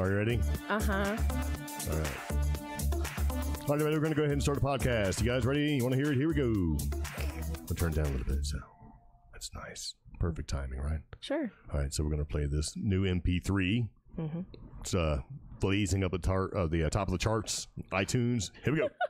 Are you ready? Uh huh. All right. All right, we're going to go ahead and start a podcast. You guys ready? You want to hear it? Here we go. I'll turn it down a little bit. So that's nice. Perfect timing, right? Sure. All right, so we're going to play this new MP3. Mm-hmm. It's uh, blazing up the tar- uh, the uh, top of the charts, iTunes. Here we go.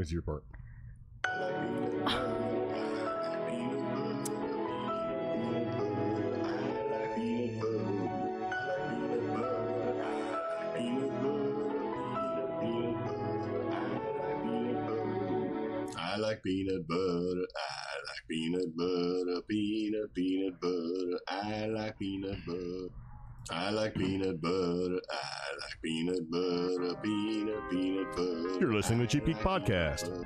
Is your part. I like peanut butter. I like peanut butter. Peanut, peanut butter. I like peanut butter. I like peanut butter. I peanut butter. Peanut, peanut butter. You're listening to Cheap Geek Podcast.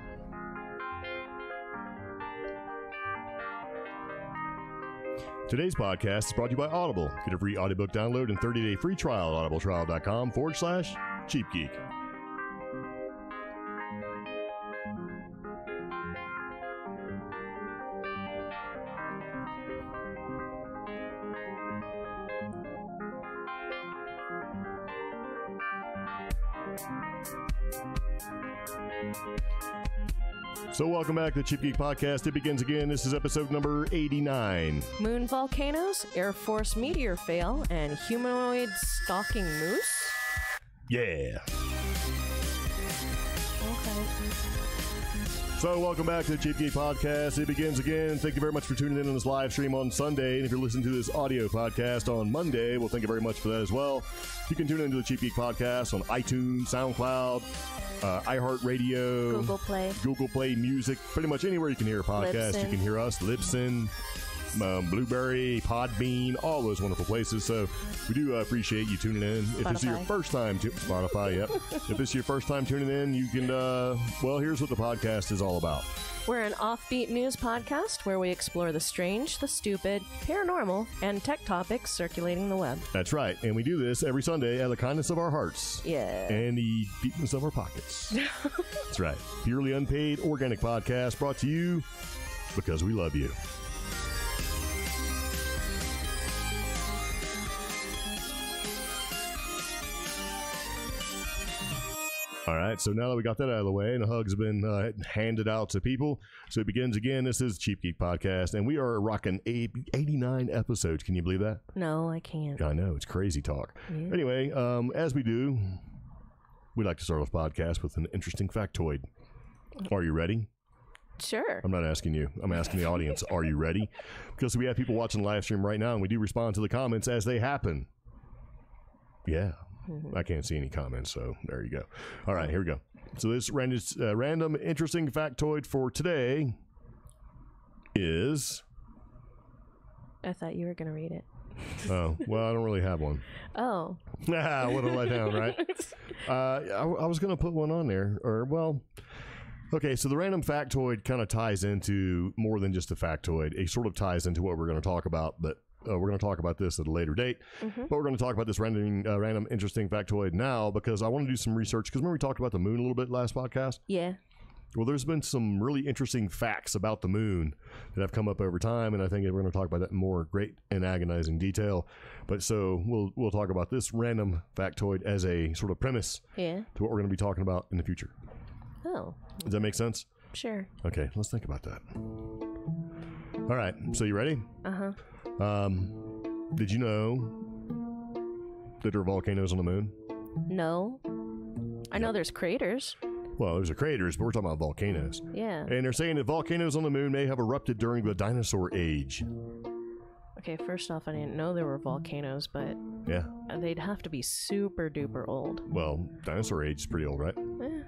Today's podcast is brought to you by Audible. Get a free audiobook download and 30-day free trial at audibletrial.com forward slash cheap So welcome back to the Cheap Geek Podcast. It begins again. This is episode number 89. Moon volcanoes, Air Force meteor fail, and humanoid stalking moose. Yeah. Okay. So, welcome back to the Cheap Geek Podcast. It begins again. Thank you very much for tuning in on this live stream on Sunday. And if you're listening to this audio podcast on Monday, well, thank you very much for that as well. You can tune into the Cheap Geek Podcast on iTunes, SoundCloud, uh, iHeartRadio, Google Play. Google Play Music, pretty much anywhere you can hear a podcast. You can hear us, Libsyn, um, Blueberry, Podbean, all those wonderful places. So we do uh, appreciate you tuning in. If this is your first time to Spotify, yep. if this is your first time tuning in, you can. Uh, well, here's what the podcast is all about. We're an offbeat news podcast where we explore the strange, the stupid, paranormal, and tech topics circulating the web. That's right, and we do this every Sunday out of the kindness of our hearts. Yeah. And the deepness of our pockets. That's right. Purely unpaid, organic podcast brought to you because we love you. All right, so now that we got that out of the way and the hug's been uh, handed out to people, so it begins again. This is Cheap Geek Podcast, and we are rocking 89 episodes. Can you believe that? No, I can't. I know it's crazy talk. Yeah. Anyway, um, as we do, we like to start off podcast with an interesting factoid. Are you ready? Sure. I'm not asking you. I'm asking the audience. Are you ready? Because we have people watching the live stream right now, and we do respond to the comments as they happen. Yeah, I can't see any comments, so there you go. All right, here we go. So this random, uh, random interesting factoid for today is. I thought you were going to read it. Oh well, I don't really have one. Oh. Ah, what a letdown, right? Uh, I, I was going to put one on there, or well, okay. So the random factoid kind of ties into more than just a factoid. It sort of ties into what we're going to talk about, but uh, we're going to talk about this at a later date. Mhm. But we're going to talk about this random, uh, random interesting factoid now because I want to do some research. Because remember we talked about the moon a little bit last podcast. Yeah. Well, there's been some really interesting facts about the moon that have come up over time, and I think we're going to talk about that in more great and agonizing detail. But so we'll we'll talk about this random factoid as a sort of premise Yeah. to what we're going to be talking about in the future. Oh. Does that make sense? Sure. Okay, let's think about that. All right, so you ready? Uh huh. Um, did you know that there are volcanoes on the moon? No. I know there's craters. Well, there's a craters, but we're talking about volcanoes. Yeah. And they're saying that volcanoes on the moon may have erupted during the dinosaur age. Okay, first off, I didn't know there were volcanoes, but Yeah. they'd have to be super duper old. Well, dinosaur age is pretty old, right? Eh,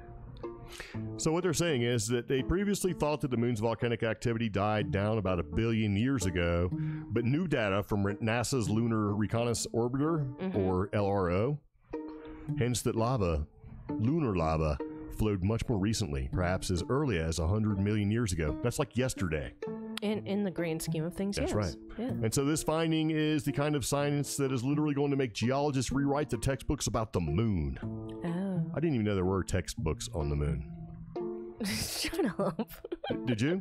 So what they're saying is that they previously thought that the moon's volcanic activity died down about a billion years ago, but new data from NASA's Lunar Reconnaissance Orbiter, mm-hmm. or LRO, hints that lava, lunar lava, flowed much more recently, perhaps as early as 100 million years ago. That's like yesterday. In in the grand scheme of things, That's yes. right. Yeah. And so this finding is the kind of science that is literally going to make geologists rewrite the textbooks about the moon. Oh. I didn't even know there were textbooks on the moon. Shut up. Did you?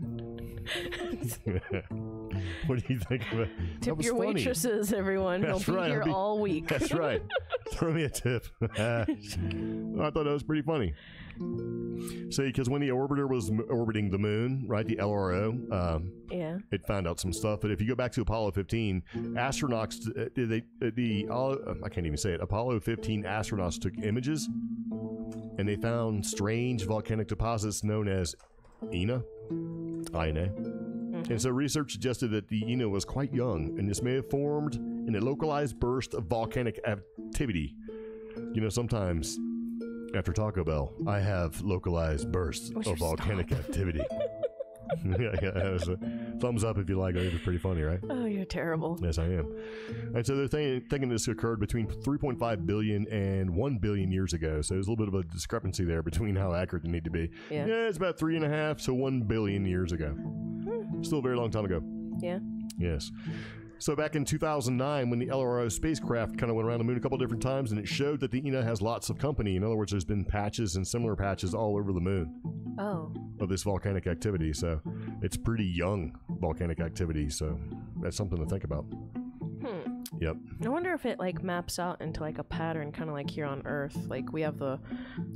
what do you think of it? Tip your funny. waitresses, everyone. That's They'll be right, here I'll be- all week. That's right. Throw me a tip. I thought that was pretty funny. See, because when the orbiter was m- orbiting the moon, right, the LRO, um, yeah. it found out some stuff. But if you go back to Apollo 15, astronauts, uh, did they, uh, the, uh, I can't even say it, Apollo 15 astronauts took images and they found strange volcanic deposits known as INA. INA. And so research suggested that the INA was quite young and this may have formed in a localized burst of volcanic activity. You know, sometimes after Taco Bell, I have localized bursts of volcanic activity. yeah, yeah, that was a thumbs up if you like it. It was pretty funny, right? Oh, you're terrible. Yes, I am. And so they're thinking, thinking this occurred between 3.5 billion and 1 billion years ago. So there's a little bit of a discrepancy there between how accurate they need to be. Yeah. it's about three and a half to 1 billion years ago. Hmm. Still a very long time ago. Yeah. Yes. So back in 2009, when the LRO spacecraft kind of went around the moon a couple different times, and it showed that the INA has lots of company. In other words, there's been patches and similar patches all over the moon Oh. of this volcanic activity. So it's pretty young volcanic activity. So that's something to think about. Yep. I wonder if it like maps out into like a pattern, kind of like here on Earth. Like we have the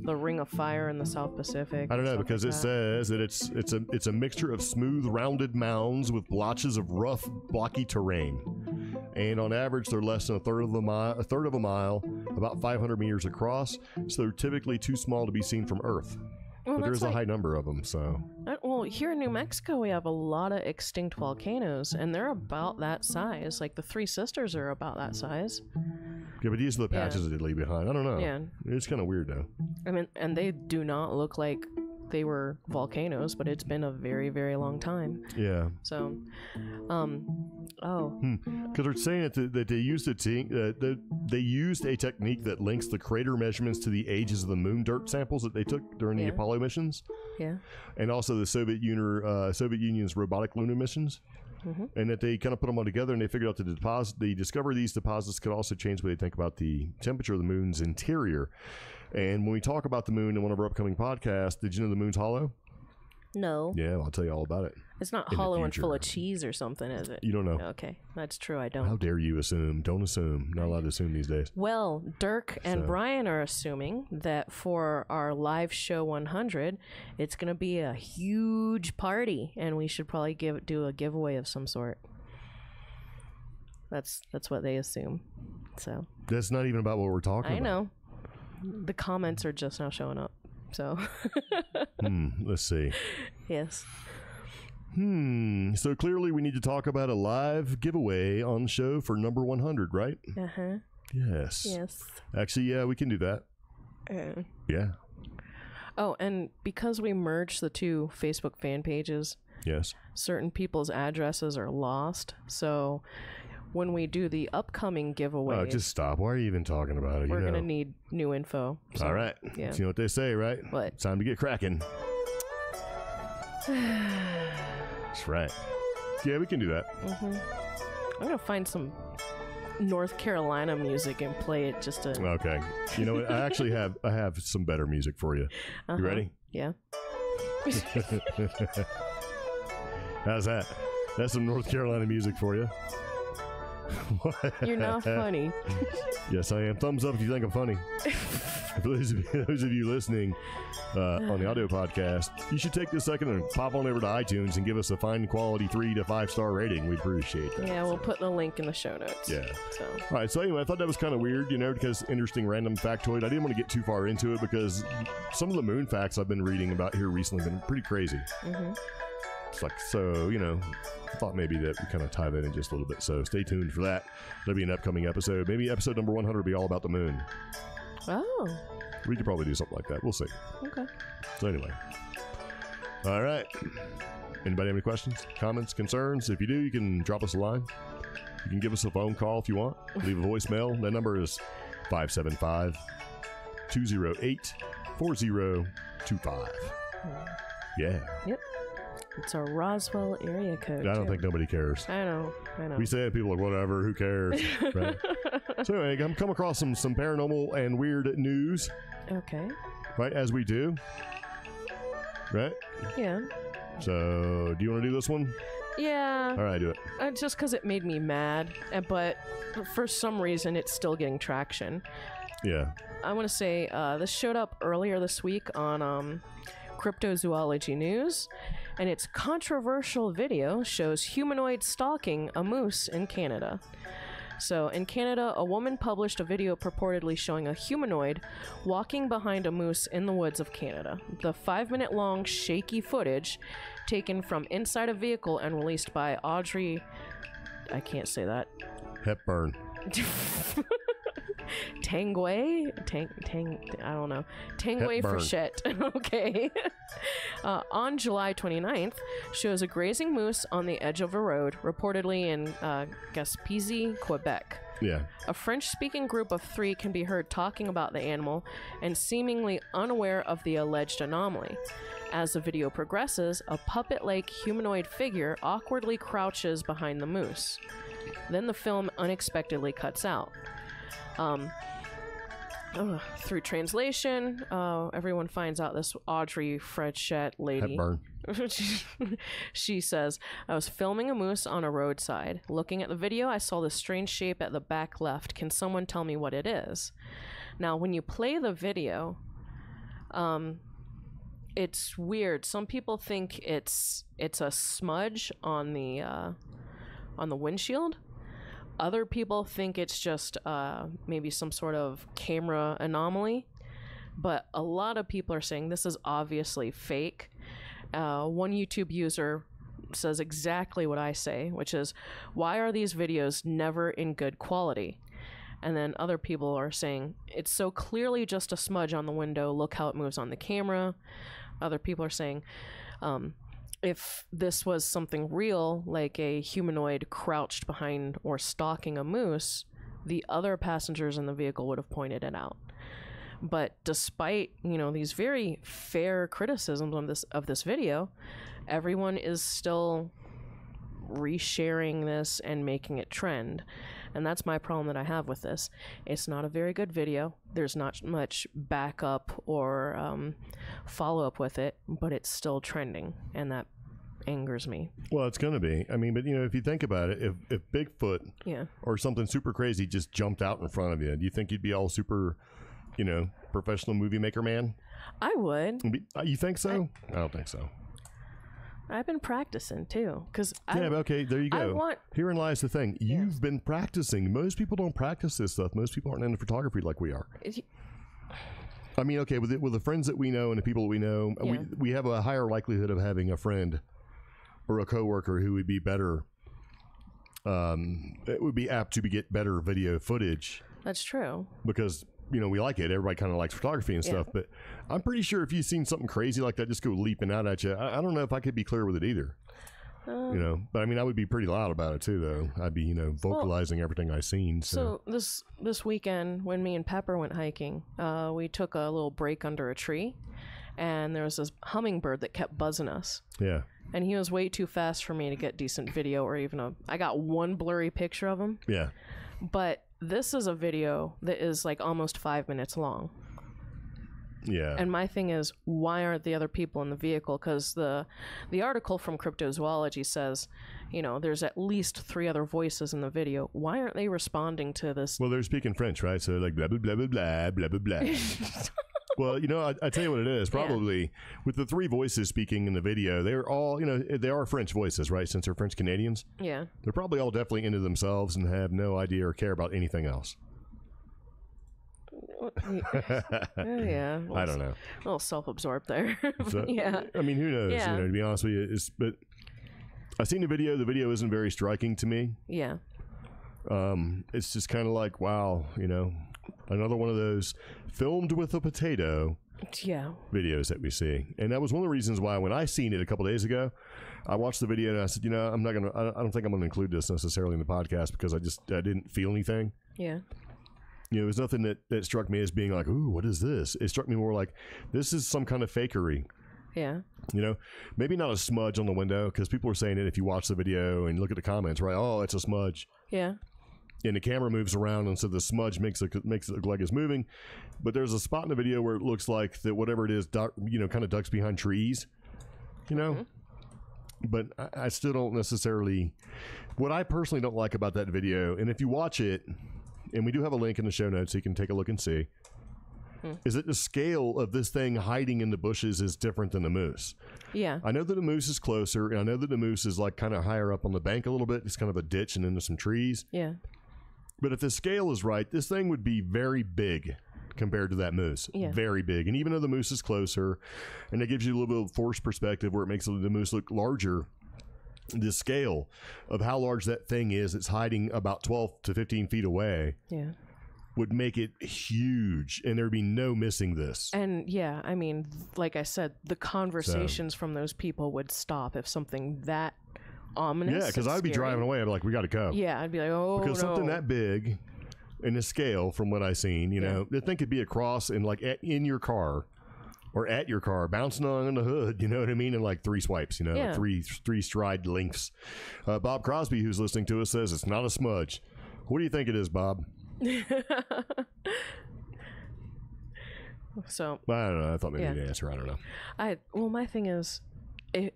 the Ring of Fire in the South Pacific. I don't know because like it that. says that it's it's a it's a mixture of smooth, rounded mounds with blotches of rough, blocky terrain, and on average they're less than a third of a mile, a third of a mile, about 500 meters across. So they're typically too small to be seen from Earth. Well, but there's that's a high number of them. So well, here in New Mexico, we have a lot of extinct volcanoes, and they're about that size. Like the Three Sisters are about that size. yeah, but these are the patches that they leave behind. I don't know. Yeah. It's kind of weird though. I mean, and they do not look like they were volcanoes, but it's been a very, very long time. Yeah, So, um, oh, because they're saying that, the, that they used a te- uh, that they used a technique that links the crater measurements to the ages of the moon dirt samples that they took during the Apollo missions. yeah, and also the Soviet Union, uh, Soviet Union's robotic lunar missions, Mhm. and that they kind of put them all together, and they figured out that the deposit, they discovered these deposits could also change what they think about the temperature of the moon's interior. And when we talk about the moon in one of our upcoming podcasts, did you know the moon's hollow? no, Yeah, I'll tell you all about it. it's not hollow and full of cheese or something, is it? You don't know. Okay, that's true. I don't. How dare you assume? Don't assume. Not allowed to assume these days. Well, Dirk and So- Brian are assuming that for our live show 100, it's going to be a huge party, and we should probably give do a giveaway of some sort. That's that's what they assume. So That's not even about what we're talking I about. know the comments are just now showing up. So Hmm, let's see. yes, Hmm. So clearly, we need to talk about a live giveaway on the show for number 100, right? uh huh, Yes. yes. Actually, yeah, we can do that. Uh, Yeah. oh, and because we merged the two Facebook fan pages, Yes. certain people's addresses are lost. So when we do the upcoming giveaway, Oh, just stop. Why are you even talking about it? we're gonna need new info. So, All right. yeah. You know what they say, right? What? It's time to get cracking. That's right. Yeah, we can do that. Mm-hmm. I'm gonna find some North Carolina music and play it just to. Okay. You know what? I actually have I have some better music for you. uh-huh. You ready? Yeah. How's that? That's some North Carolina music for you. You're not funny. Yes, I am. Thumbs up if you think I'm funny. For those of you, those of you listening uh, on the audio podcast, you should take this second and pop on over to iTunes and give us a fine quality three to five star rating. We'd appreciate that. Yeah, we'll put the link in the show notes. Yeah. So All right. So anyway, I thought that was kind of weird, you know, because interesting random factoid. I didn't want to get too far into it because some of the moon facts I've been reading about here recently have been pretty crazy. mhm. It's like so, you know. I thought maybe that we kind of tie that in just a little bit. So stay tuned for that. There'll be an upcoming episode. Maybe episode number 100 will be all about the moon. Oh, We could probably do something like that. We'll see. okay. So anyway, all right. Anybody have any questions, comments, concerns? If you do, you can drop us a line. You can give us a phone call if you want. Leave a voicemail. That number is 575 208 4025. Hmm. Yeah. It's a Roswell area code. I don't too. think nobody cares. I know. I know. We say it, people are whatever, who cares? Right? so anyway, come come across some some paranormal and weird news, okay. right? As we do. Right? Yeah. So do you want to do this one? Yeah. All right, do it. Uh, just because it made me mad, uh, but for some reason it's still getting traction. Yeah. I want to say uh, this showed up earlier this week on um, Cryptozoology News, and its controversial video shows humanoid stalking a moose in Canada. So, in Canada, a woman published a video purportedly showing a humanoid walking behind a moose in the woods of Canada. The five minute long shaky footage, taken from inside a vehicle and released by Audrey. I can't say that. Hepburn. Tangway? Tang, tang, I don't know. Tangway for shit. okay. uh, on July 29th, shows a grazing moose on the edge of a road, reportedly in uh, Gaspésie, Quebec. Yeah. A French speaking group of three can be heard talking about the animal and seemingly unaware of the alleged anomaly. As the video progresses, a puppet like humanoid figure awkwardly crouches behind the moose. Then the film unexpectedly cuts out. Um, ugh, through translation, uh, everyone finds out this Audrey Frechette lady. She says, I was filming a moose on a roadside. Looking at the video, I saw this strange shape at the back left. Can someone tell me what it is? Now, when you play the video, um, it's weird. Some people think it's it's a smudge on the uh, on the windshield. Other people think it's just uh, maybe some sort of camera anomaly. But a lot of people are saying this is obviously fake. Uh, one YouTube user says exactly what I say, which is, why are these videos never in good quality? And then other people are saying, it's so clearly just a smudge on the window. Look how it moves on the camera. Other people are saying, um, if this was something real, like a humanoid crouched behind or stalking a moose, the other passengers in the vehicle would have pointed it out. But despite you know these very fair criticisms on this of this video, everyone is still resharing this and making it trend. And that's my problem that I have with this. It's not a very good video. There's not much backup or um, follow up with it, but it's still trending, and that angers me. Well, it's going to be. I mean, but you know, if you think about it, if if Bigfoot Yeah. or something super crazy just jumped out in front of you, do you think you'd be all super, you know, professional movie maker man? I would. Uh, You think so? I, don't think so. I've been practicing too, because yeah, okay, there you I go. want- Herein lies the thing. You've been practicing. Most people don't practice this stuff. Most people aren't into photography like we are. I mean, okay, with the, with the friends that we know and the people we know, we we have a higher likelihood of having a friend or a coworker who would be better. Um, it would be apt to be get better video footage that's true. because you know we like it. Everybody kind of likes photography and Yeah. stuff. But I'm pretty sure if you've seen something crazy like that, just go leaping out at you. I, I don't know if I could be clear with it either. Uh, you know, but I mean, I would be pretty loud about it too, though. I'd be you know vocalizing everything I seen. So, So this this weekend, when me and Pepper went hiking, uh, we took a little break under a tree, and there was this hummingbird that kept buzzing us. yeah, And he was way too fast for me to get decent video or even a. I got one blurry picture of him, yeah. but this is a video that is like almost five minutes long. Yeah. And my thing is, why aren't the other people in the vehicle? Because the the article from Cryptozoology says, you know, there's at least three other voices in the video. Why aren't they responding to this? Well, they're speaking French, right? So like blah blah blah blah blah blah blah blah. well, you know, I, I tell you what it is. Probably with the three voices speaking in the video, they're all you know they are French voices, right? Since they're French Canadians, yeah. they're probably all definitely into themselves and have no idea or care about anything else. Oh, yeah. I don't know. A little self-absorbed there. So, yeah. I mean, who knows? Yeah. You know, to be honest with you, it's but I've seen the video. The video isn't very striking to me. Yeah. Um, it's just kind of like, wow, you know, Another one of those filmed with a potato Yeah. videos that we see. And that was one of the reasons why when I seen it a couple days ago, I watched the video and I said, you know, I'm not going to, I don't think I'm going to include this necessarily in the podcast because I just, I didn't feel anything. Yeah. You know, it was nothing that, that struck me as being like, ooh, what is this? It struck me more like, this is some kind of fakery. Yeah. You know, maybe not a smudge on the window because people are saying it if you watch the video and look at the comments, right? Oh, it's a smudge. Yeah. And the camera moves around, and so the smudge makes it makes it look like it's moving. But there's a spot in the video where it looks like that whatever it is, duck, you know, kind of ducks behind trees. You know, mm-hmm. but I, I still don't necessarily. What I personally don't like about that video, and if you watch it, and we do have a link in the show notes, so you can take a look and see. Hmm. Is that the scale of this thing hiding in the bushes is different than the moose? Yeah. I know that the moose is closer, and I know that the moose is like kind of higher up on the bank a little bit. It's kind of a ditch and into some trees. Yeah. But if the scale is right, this thing would be very big compared to that moose. Yeah. Very big. And even though the moose is closer, and it gives you a little bit of forced perspective where it makes the moose look larger, the scale of how large that thing is, it's hiding about 12 to 15 feet away, Yeah. would make it huge. And there'd be no missing this. And yeah, I mean, like I said, the conversations from those people would stop if something that ominous. Yeah, because I'd be driving away. I'd be like, we got to go. Yeah, I'd be like, oh because no. something that big in the scale from what I seen, you know, the thing could be across and like at, in your car or at your car, bouncing on the hood. You know what I mean? In like three swipes, you know, Yeah. like three three stride lengths. Uh, Bob Crosby, who's listening to us, says it's not a smudge. What do you think it is, Bob? so I don't know. I thought maybe Yeah. you'd answer. I don't know. I well, my thing is, it,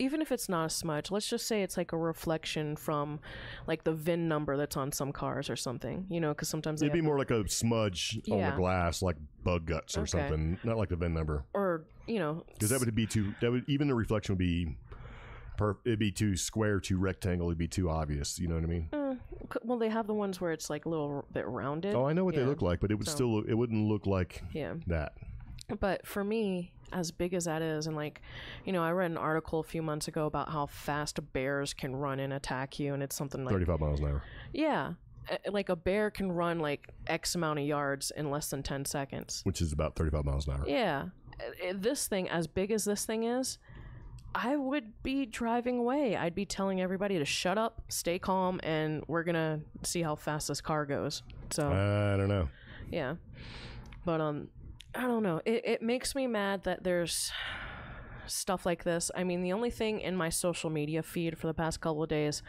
even if it's not a smudge, let's just say it's like a reflection from like the VIN number that's on some cars or something. You know, because sometimes It'd be more like a smudge on the glass, like bug guts or Okay. something, not like the VIN number. or you know, Because that would be too. That would even the reflection would be. Per, it'd be too square, too rectangle. It'd be too obvious. You know what I mean? uh, well, they have the ones where it's like a little bit rounded. Oh, I know what they look like, but it would So- still it wouldn't look like Yeah. that. But for me, as big as that is, and like, you know, I read an article a few months ago about how fast bears can run and attack you, and it's something like, 35 miles an hour. yeah, like a bear can run like X amount of yards in less than 10 seconds. which is about 35 miles an hour. Yeah. This thing, as big as this thing is, I would be driving away. I'd be telling everybody to shut up, stay calm, and we're gonna see how fast this car goes. So I don't know. yeah, but um, I don't know. It it makes me mad that there's stuff like this. I mean, the only thing in my social media feed for the past couple of days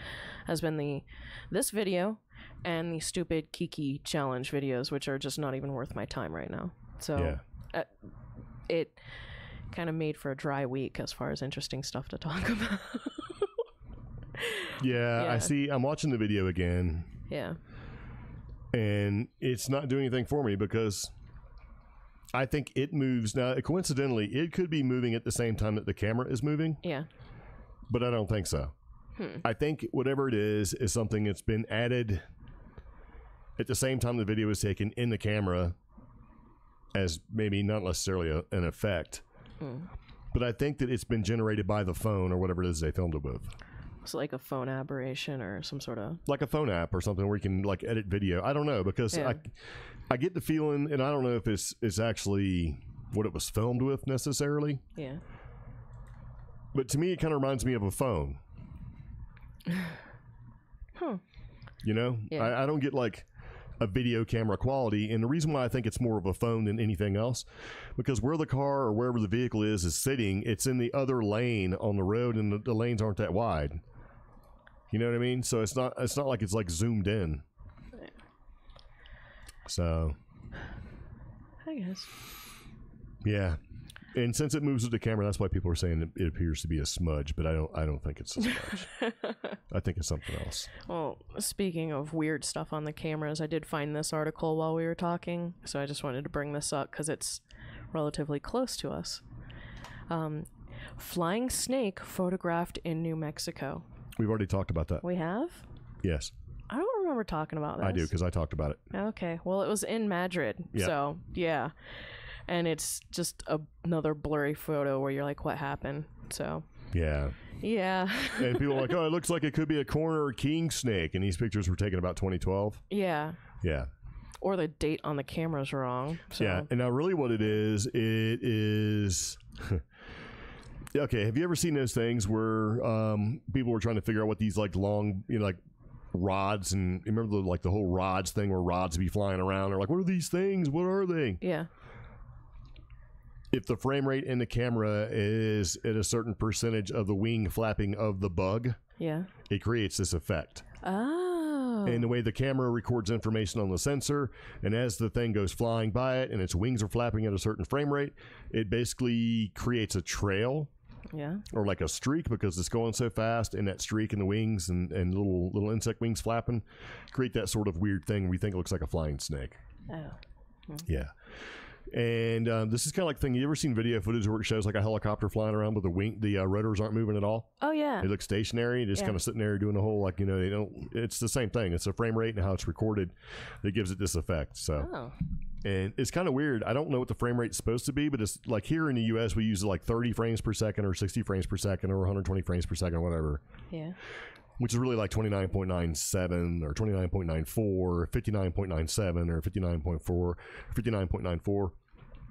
has been the this video and the stupid Kiki challenge videos, which are just not even worth my time right now. So Yeah. uh, it kind of made for a dry week as far as interesting stuff to talk about. yeah. Yeah. I see. I'm watching the video again, yeah. and it's not doing anything for me because I think it moves. Now, coincidentally, it could be moving at the same time that the camera is moving, Yeah. but I don't think so. Hmm. I think whatever it is is something that's been added at the same time the video is taken in the camera as maybe not necessarily a, an effect. Hmm. But I think that it's been generated by the phone or whatever it is they filmed it with. It's like a phone aberration or some sort of like a phone app or something where you can like edit video. I don't know because Yeah. I I get the feeling, and I don't know if it's it's actually what it was filmed with necessarily, yeah. but to me it kind of reminds me of a phone. Huh. You know, Yeah. I, I don't get like a video camera quality, and the reason why I think it's more of a phone than anything else, because where the car or wherever the vehicle is is sitting, it's in the other lane on the road, and the, the lanes aren't that wide. You know what I mean? So it's not it's not like it's like zoomed in. So I guess. yeah, and since it moves with the camera, that's why people are saying it, it appears to be a smudge. But I don't I don't think it's a smudge. I think it's something else. Well, speaking of weird stuff on the cameras, I did find this article while we were talking, so I just wanted to bring this up because it's relatively close to us. Um, flying snake photographed in New Mexico. We've already talked about that. We have? Yes, I don't remember talking about this. I do because I talked about it. Okay, well, it was in Madrid, Yeah. so yeah, and it's just a, another blurry photo where you're like, "What happened?" So Yeah, yeah, and people are like, oh, it looks like it could be a corner king snake, and these pictures were taken about 2012. yeah, Yeah, or the date on the camera's wrong. So. Yeah, and now really what it is, it is. Okay, have you ever seen those things where um, people were trying to figure out what these like long, you know, like rods and remember the, like the whole rods thing where rods be flying around? They're like, what are these things? What are they? Yeah. If the frame rate in the camera is at a certain percentage of the wing flapping of the bug, Yeah. it creates this effect. Oh. and the way the camera records information on the sensor and as the thing goes flying by it and its wings are flapping at a certain frame rate it basically creates a trail yeah. or like a streak because it's going so fast and that streak in the wings and, and little little insect wings flapping create that sort of weird thing we think it looks like a flying snake Oh. yeah and um, this is kind of like the thing you ever seen video footage where it shows like a helicopter flying around but the wing the uh, rotors aren't moving at all Oh yeah. they look stationary, just Yeah. kind of sitting there doing the whole like you know they don't. It's the same thing. It's the frame rate and how it's recorded that gives it this effect. So Oh. And it's kind of weird. I don't know what the frame rate's supposed to be, but it's like here in the U.S. we use like 30 frames per second or 60 frames per second or 120 frames per second or whatever, Yeah. which is really like 29.97 or 29.94, 59.97 or 59.4, 59.94.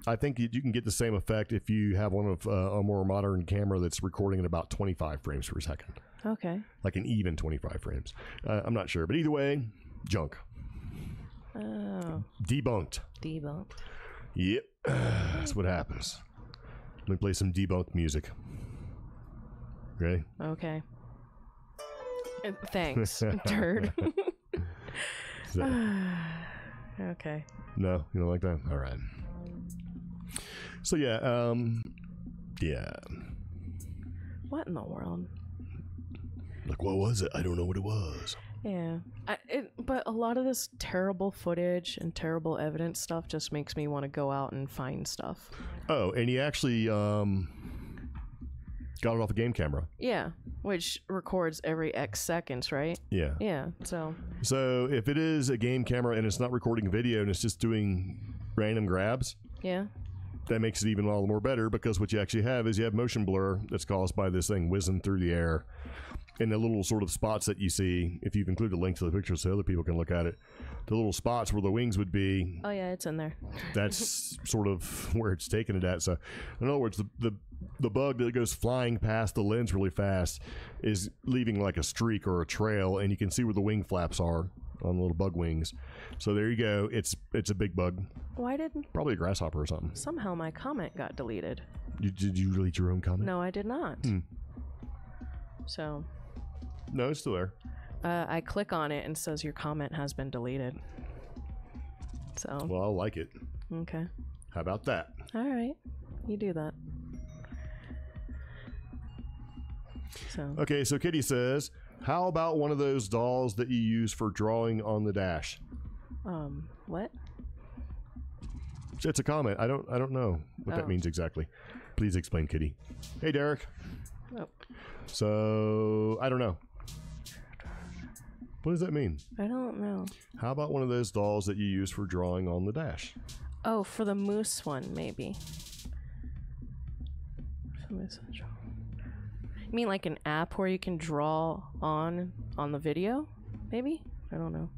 I think you you can get the same effect if you have one of uh, a more modern camera that's recording at about 25 frames per second Okay. like an even 25 frames. Uh, I'm not sure, but either way, junk. Oh. Debunked. Debunked. Yep, that's what happens. Let me play some debunked music. Ready? Okay. Uh, Thanks, turd. So- okay. no, you don't like that? All right. So yeah, um, yeah. What in the world? Like, what was it? I don't know what it was. Yeah. I, it, but a lot of this terrible footage and terrible evidence stuff just makes me want to go out and find stuff. Oh, and he actually um got it off a game camera. Yeah. Which records every X seconds, right? Yeah. Yeah. So, So if it is a game camera and it's not recording video and it's just doing random grabs, yeah. that makes it even all the more better because what you actually have is you have motion blur that's caused by this thing whizzing through the air. And the little sort of spots that you see, if you've included a link to the picture so other people can look at it, the little spots where the wings would be, Oh, yeah, it's in there. that's sort of where it's taking it at. So, in other words, the, the the bug that goes flying past the lens really fast is leaving like a streak or a trail, and you can see where the wing flaps are on the little bug wings. So there you go. It's it's a big bug, Why didn't? probably a grasshopper or something. somehow my comment got deleted? You, did you delete your own comment? No, I did not. Hmm. So, No, it's still there. uh, I click on it and says your comment has been deleted. So, Well, I'll like it. okay. How about that? All right. You do that. So, Okay, so Kitty says, "How about one of those dolls that you use for drawing on the dash?" um, what? It's a comment. I don't. I don't know what that Oh. means exactly. Please explain, Kitty. Hey, Derek. Oh, So I don't know. What does that mean? I don't know. How about one of those dolls that you use for drawing on the dash? Oh, for the moose one, maybe. For moose one, draw. You mean like an app where you can draw on on the video? Maybe? I don't know.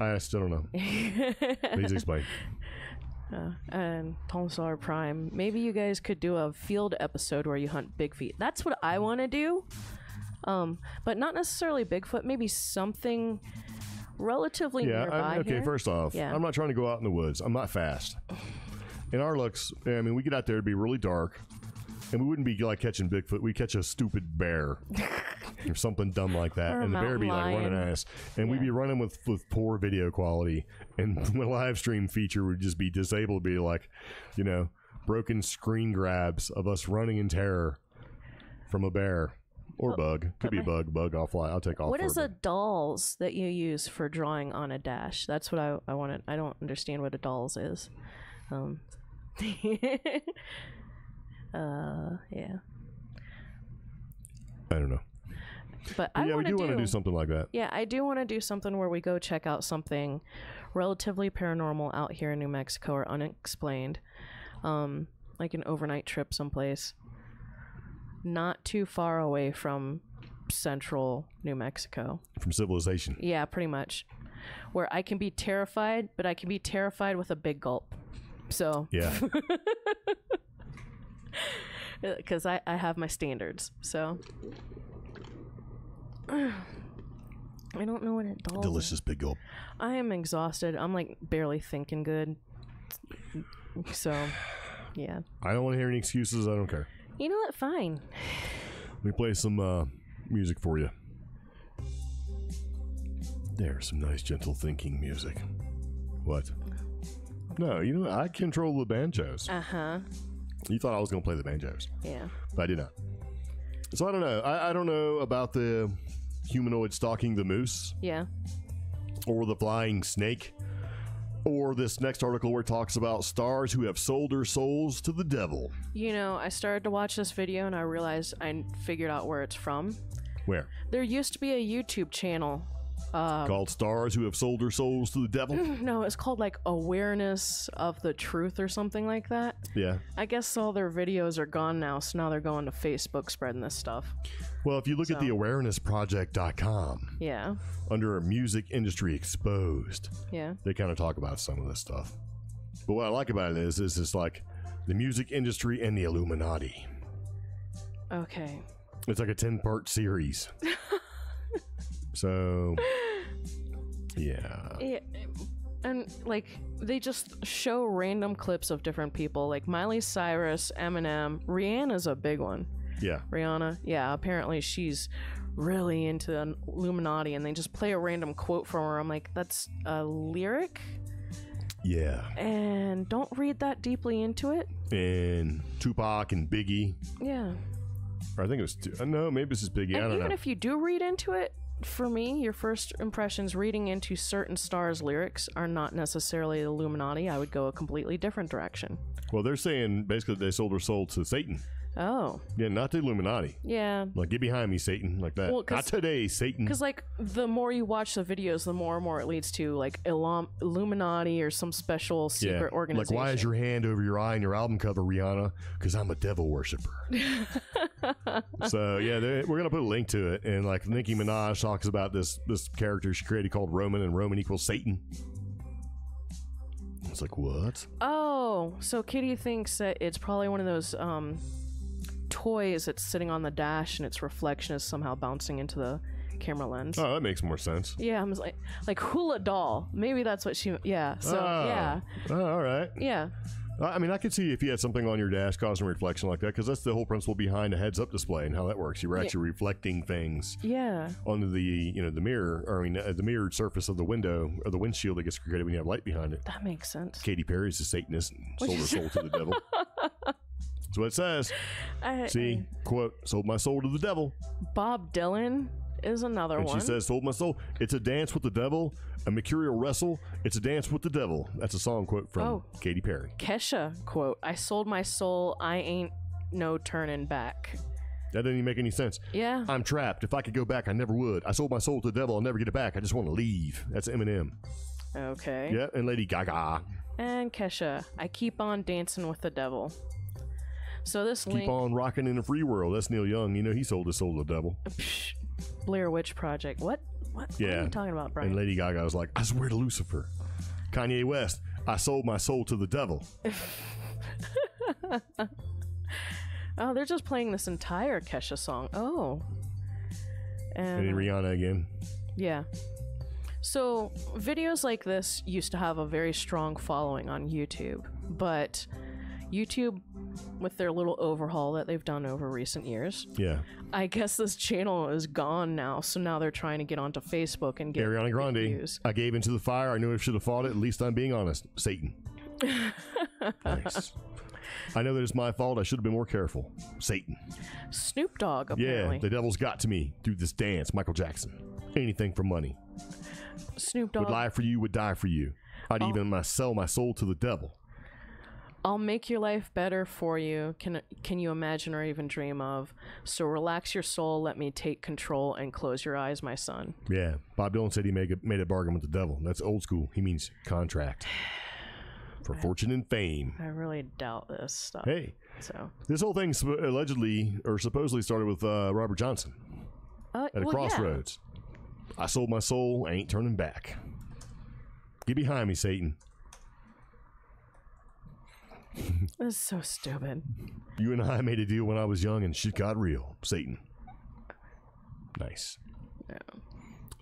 I still don't know. Please explain. Uh, and Tom Sawyer Prime. Maybe you guys could do a field episode where you hunt big feet. That's what I want to do. Um, but not necessarily Bigfoot. Maybe something relatively Yeah. nearby I, okay. here. First off, Yeah. I'm not trying to go out in the woods. I'm not fast. In our looks, I mean, we get out there to be really dark, and we wouldn't be like catching Bigfoot. We catch a stupid bear or something dumb like that, Or and the bear be like running at us, and we'd be running with with poor video quality, and the live stream feature would just be disabled. Be like, you know, broken screen grabs of us running in terror from a bear. Or bug. Could be a bug. Bug, I'll fly. I'll take off. What is a dolls that you use for drawing on a dash? That's what I I want to I don't understand what a dolls is. Um, uh, yeah. I don't know. But But I yeah, we do to want to do something like that. Yeah, I do want to do something where we go check out something relatively paranormal out here in New Mexico or unexplained. Um, like an overnight trip someplace. Not too far away from central New Mexico. From civilization. Yeah, pretty much. where I can be terrified, but I can be terrified with a big gulp. So, Yeah. because I, I have my standards. So, I don't know what it does. Delicious big gulp. I am exhausted. I'm like barely thinking good. So, yeah. I don't want to hear any excuses. I don't care. You know what? Fine. Let me play some uh, music for you. There's some nice, gentle thinking music. What? No, you know, I control the banjos. Uh huh. You thought I was going to play the banjos, Yeah. but I did not. So I don't know. I, I don't know about the humanoid stalking the moose Yeah. or the flying snake or this next article where it talks about stars who have sold their souls to the devil. You know, I started to watch this video and I realized I figured out where it's from. Where? There used to be a YouTube channel. Uh, Called Stars Who Have Sold Their Souls to the Devil? no, it's called like Awareness of the Truth or something like that. yeah. I guess all their videos are gone now, so now they're going to Facebook spreading this stuff. Well, if you look at the awarenessproject.com Yeah. under Music Industry Exposed, Yeah. they kind of talk about some of this stuff. But what I like about it is, is it's like the music industry and the Illuminati. Okay. It's like a 10 part series. so, yeah. Yeah, and like they just show random clips of different people, like Miley Cyrus, Eminem, Rihanna's a big one. Yeah. Rihanna, yeah, apparently she's really into the Illuminati, and they just play a random quote from her. I'm like, that's a lyric, Yeah. and don't read that deeply into it. And Tupac and Biggie. Yeah, Or I think it was, uh, no, maybe this is Biggie. I and don't even know. if you do read into it. For me, your first impressions reading into certain stars' lyrics are not necessarily Illuminati. I would go a completely different direction. well, they're saying basically they sold their soul to Satan. Oh, Yeah, not the Illuminati. yeah. Like, get behind me, Satan. Like that. Well, not today, Satan. Because like the more you watch the videos, the more and more it leads to like Illum- Illuminati or some special secret yeah. organization. Like, why is your hand over your eye in your album cover, Rihanna? Because I'm a devil worshiper. so yeah, we're gonna put a link to it, and like Nicki Minaj talks about this this character she created called Roman, and Roman equals Satan. It's like what? Oh, so Kitty thinks that it's probably one of those um toys it's sitting on the dash and its reflection is somehow bouncing into the camera lens. Oh, that makes more sense. Yeah, I'm like like hula doll. Maybe that's what she. Yeah. So oh. yeah, Oh, all right. yeah. I I mean, I could see if you had something on your dash causing reflection like that, because that's the whole principle behind a heads-up display and how that works. You're actually reflecting things Yeah. onto the you know the mirror, or I mean uh, the mirrored surface of the window or the windshield that gets created when you have light behind it. That makes sense. Katy Perry's a Satanist and sold her soul to the devil. That's what it says. I- See, quote, sold my soul to the devil. Bob Dylan is another And one. she says, sold my soul. It's a dance with the devil, a mercurial wrestle. It's a dance with the devil. That's a song quote from Oh. Katy Perry. Kesha quote, I sold my soul, I ain't no turning back. That didn't even make any sense. Yeah. I'm trapped. If I could go back, I never would. I sold my soul to the devil. I'll never get it back. I just want to leave. That's Eminem. Okay. Yeah, and Lady Gaga. And Kesha, I keep on dancing with the devil. So this Keep link on rocking in the free world. That's Neil Young. You know he sold his soul to the devil. Psh, Blair Witch Project. What? What, what are Yeah. you talking about, Brian? And Lady Gaga was like, I swear to Lucifer. Kanye West, I sold my soul to the devil. oh, they're just playing this entire Kesha song. Oh. And And then Rihanna again. Yeah. So, videos like this used to have a very strong following on YouTube, but YouTube, with their little overhaul that they've done over recent years, Yeah. I guess this channel is gone now. So now they're trying to get onto Facebook and get Ariana Grande. views. I gave into the fire. I knew I should have fought it. At least I'm being honest. Satan. nice. I know that it's my fault. I should have been more careful. Satan. Snoop Dogg, Yeah, the devil's got to me through this dance. Michael Jackson. Anything for money. Snoop Dogg. Would lie for you, would die for you. I'd Oh. even my, sell my soul to the devil. I'll make your life better for you. Can can you imagine or even dream of? So relax your soul, let me take control, and close your eyes, my son. Yeah, Bob Dylan said he made a, made a bargain with the devil. That's old school. He means contract for fortune and fame. I really doubt this stuff. Hey, So this whole thing allegedly or supposedly started with uh, Robert Johnson uh, at a well, yeah. crossroads. I sold my soul. I ain't turning back. Get behind me, Satan. This is so stupid. You and I made a deal when I was young and shit got real. Satan. Nice. Yeah.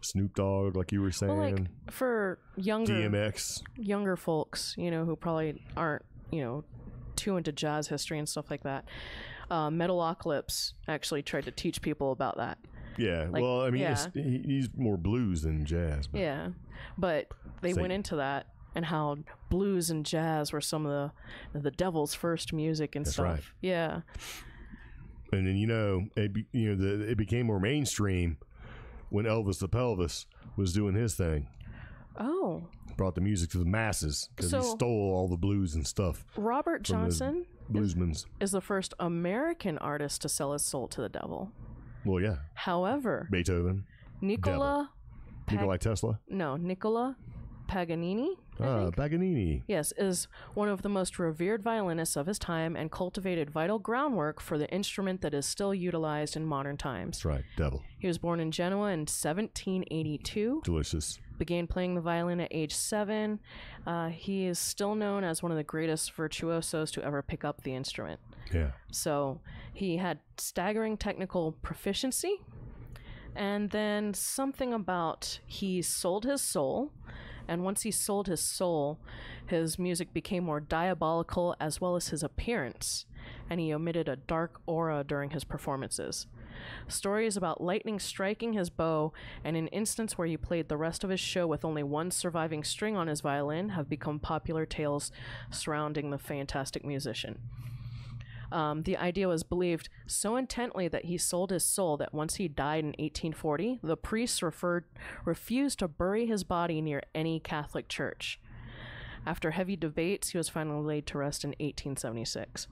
Snoop Dogg, like you were saying. Well, like for younger DMX. younger folks, you know, who probably aren't, you know, too into jazz history and stuff like that. Uh, Metalocalypse actually tried to teach people about that. Yeah. Like, well, I mean, yeah. he's more blues than jazz. But Yeah, but they Satan. went into that and how blues and jazz were some of the the devil's first music and That's stuff. right. Yeah, And then you know, it be, you know, the, it became more mainstream when Elvis the Pelvis was doing his thing. Oh, Brought the music to the masses because he stole all the blues and stuff. Robert Johnson Bluesmans. is the first American artist to sell his soul to the devil. Well, yeah. However, Beethoven, Nikola, Pag- Nikolai Tesla, no, Nicola Paganini. Ah? Paganini. Yes, is one of the most revered violinists of his time and cultivated vital groundwork for the instrument that is still utilized in modern times. That's right. Devil. He was born in Genoa in 1782, Delicious. began playing the violin at age seven. Uh, he is still known as one of the greatest virtuosos to ever pick up the instrument. Yeah. So he had staggering technical proficiency. And then something about he sold his soul. And once he sold his soul, his music became more diabolical as well as his appearance. And he emitted a dark aura during his performances. Stories about lightning striking his bow and an instance where he played the rest of his show with only one surviving string on his violin have become popular tales surrounding the fantastic musician. Um, the idea was believed so intently that he sold his soul that once he died in 1840, the priests referred, refused to bury his body near any Catholic church. After heavy debates, he was finally laid to rest in 1876.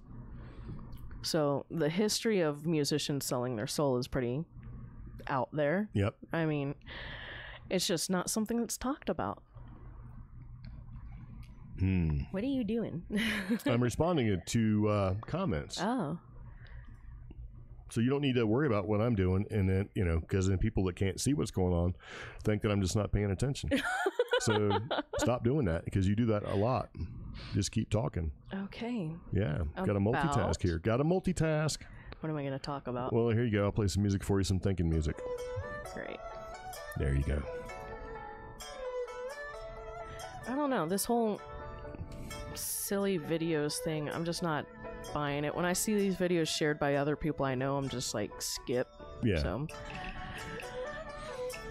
So the history of musicians selling their soul is pretty out there. Yep. I mean, it's just not something that's talked about. Hmm. What are you doing? I'm responding to uh, comments. oh, So you don't need to worry about what I'm doing, and then you know, because then people that can't see what's going on think that I'm just not paying attention. so stop doing that because you do that a lot. Just keep talking. okay. Yeah, got a multitask here. Got a multitask. What am I going to talk about? Well, here you go. I'll play some music for you, some thinking music. Great. There you go. I don't know. This whole silly videos thing, I'm just not buying it. When I see these videos shared by other people I know, I'm just like, skip. Yeah, So,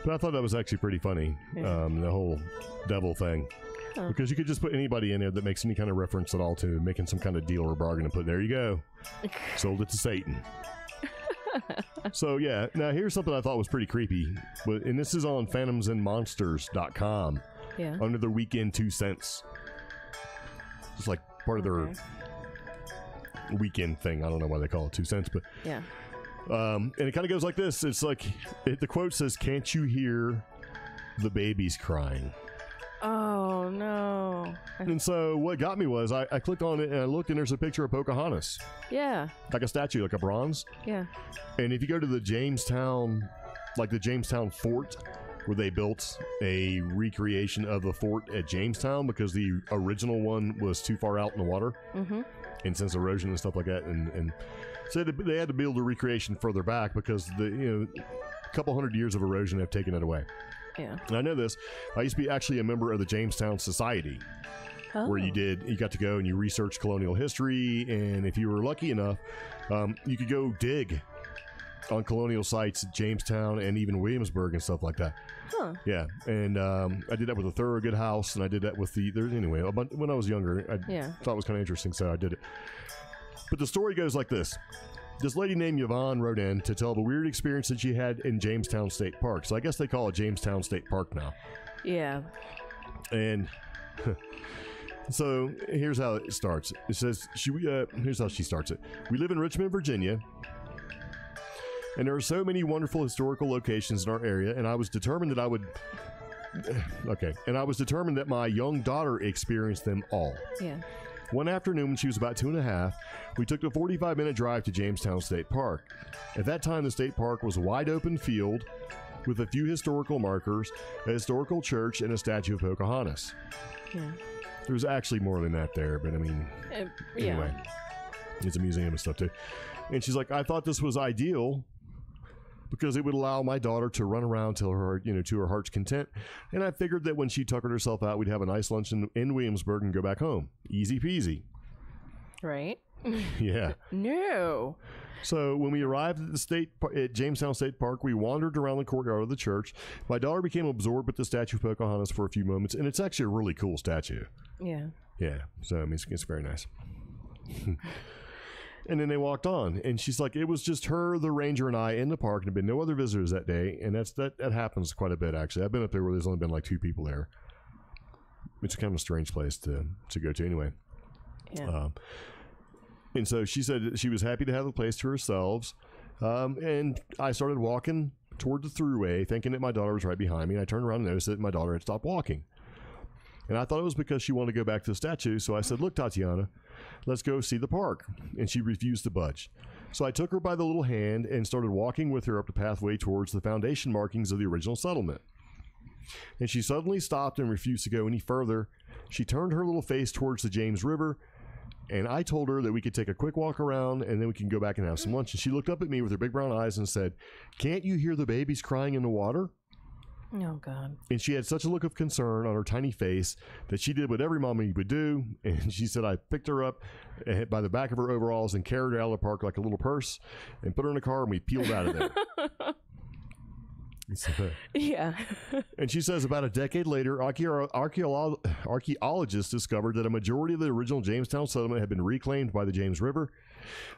but I thought that was actually pretty funny. Yeah. Um, the whole devil thing. Huh. Because you could just put anybody in there that makes any kind of reference at all to making some kind of deal or bargain and put there you go. Sold it to Satan. so yeah, now here's something I thought was pretty creepy. But and this is on phantomsandmonsters.com yeah. under the weekend two cents. It's like part of their Okay. weekend thing. I don't know why they call it two cents, but Yeah. um, and it kind of goes like this. It's like it, the quote says, "Can't you hear the babies crying?" Oh, no. And so what got me was I, I clicked on it and I looked and there's a picture of Pocahontas, Yeah. like a statue, like a bronze. Yeah. And if you go to the Jamestown, like the Jamestown fort, where they built a recreation of the fort at Jamestown because the original one was too far out in the water Mm-hmm. and since erosion and stuff like that, and, and so they they had to build a recreation further back because the you know a couple hundred years of erosion have taken it away. Yeah. And I know this. I used to be actually a member of the Jamestown Society. Oh. where you did you got to go and you researched colonial history and if you were lucky enough um, you could go dig on colonial sites jamestown and even williamsburg and stuff like that Huh. yeah and um, i did that with the Thoroughgood house and i did that with the there's anyway bunch, when i was younger i Yeah. thought it was kind of interesting so i did it but the story goes like this this lady named Yvonne wrote in to tell the weird experience that she had in Jamestown State Park. So I guess they call it Jamestown State Park now. Yeah. And so here's how it starts. It says she. Uh, here's how she starts it. We live in Richmond, Virginia, and there are so many wonderful historical locations in our area. And I was determined that I would. Okay, and I was determined that my young daughter experienced them all. Yeah. One afternoon, when she was about two and a half, we took the 45 minute drive to Jamestown State Park. At that time, the state park was a wide open field with a few historical markers, a historical church, and a statue of Pocahontas. Yeah. There's actually more than that there, but I mean, Uh, yeah. anyway, it's a museum and stuff too. And she's like, I thought this was ideal because it would allow my daughter to run around till her, you know, to her heart's content. And I figured that when she tuckered herself out, we'd have a nice lunch in, in Williamsburg and go back home. Easy peasy. Right? Yeah. No. So when we arrived at the state at Jamestown State Park, we wandered around the courtyard of the church. My daughter became absorbed with the statue of Pocahontas for a few moments, and it's actually a really cool statue. Yeah. Yeah, so I mean, it's, it's very nice. and then they walked on, and she's like, "It was just her, the ranger, and I in the park. and There'd been no other visitors that day, and that's that. That happens quite a bit, actually. I've been up there where there's only been like two people there. It's kind of a strange place to to go to, anyway. Yeah. Um, and so she said she was happy to have the place to herself. Um, and I started walking toward the throughway, thinking that my daughter was right behind me. And I turned around and noticed that my daughter had stopped walking. And I thought it was because she wanted to go back to the statue. So I said, Look, Tatiana, let's go see the park. And she refused to budge. So I took her by the little hand and started walking with her up the pathway towards the foundation markings of the original settlement. And she suddenly stopped and refused to go any further. She turned her little face towards the James River and I told her that we could take a quick walk around and then we can go back and have some lunch. And she looked up at me with her big brown eyes and said, Can't you hear the babies crying in the water? Oh God. And she had such a look of concern on her tiny face that she did what every mommy would do. And she said, I picked her up eh, by the back of her overalls and carried her out of the park like a little purse and put her in a car and we peeled out of there. So, Yeah. and she says about a decade later, archeolo- archaeologists discovered that a majority of the original Jamestown settlement had been reclaimed by the James River.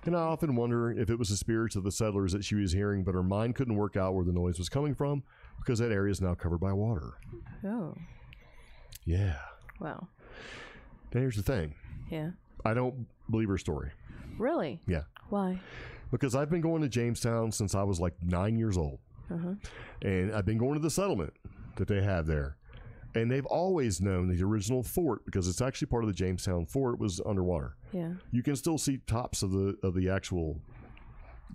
And I often wonder if it was the spirits of the settlers that she was hearing, but her mind couldn't work out where the noise was coming from because that area is now covered by water. oh. Yeah. Wow. Now here's the thing Yeah. I don't believe her story. Really? Yeah. Why? Because I've been going to Jamestown since I was like nine years old. Uh-huh. And I've been going to the settlement that they have there. And they've always known the original fort because it's actually part of the Jamestown fort was underwater. Yeah. You can still see tops of the of the actual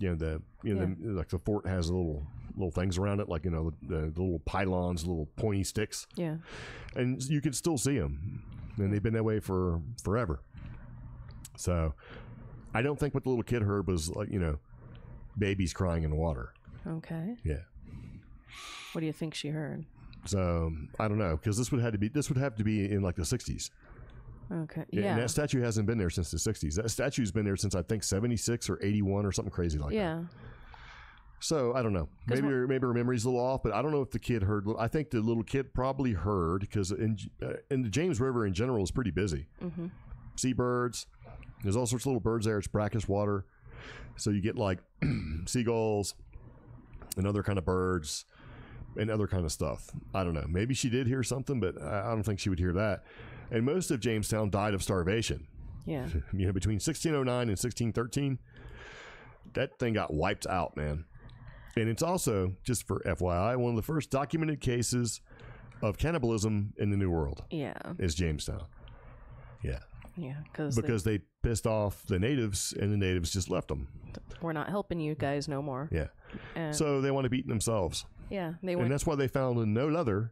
you know the you know the, like the fort has little little things around it like you know the, the little pylons, little pointy sticks, Yeah. and you can still see them. And they've been that way for forever. So I don't think what the little kid heard was like you know babies crying in the water. Okay. Yeah. What do you think she heard? So I don't know because this would have to be this would have to be in like the '60s. Okay. Yeah. Yeah. And that statue hasn't been there since the '60s. That statue's been there since I think '76 or '81 or something crazy like that. yeah. So I don't know. Maybe her, maybe her memory's a little off, but I don't know if the kid heard. I think the little kid probably heard because in uh, in the James River in general is pretty busy. Mm-hmm. Seabirds. There's all sorts of little birds there. It's brackish water, so you get like seagulls and other kind of birds and other kind of stuff. I don't know. Maybe she did hear something, but I don't think she would hear that. And most of Jamestown died of starvation. Yeah. You know, between 1609 and 1613, that thing got wiped out, man. And it's also, just for FYI, one of the first documented cases of cannibalism in the New World Yeah. is Jamestown. Yeah, Yeah. Because because they pissed off the natives, and the natives just left them. we're not helping you guys no more. Yeah, And so they want to beat themselves, yeah, they and that's why they found no leather.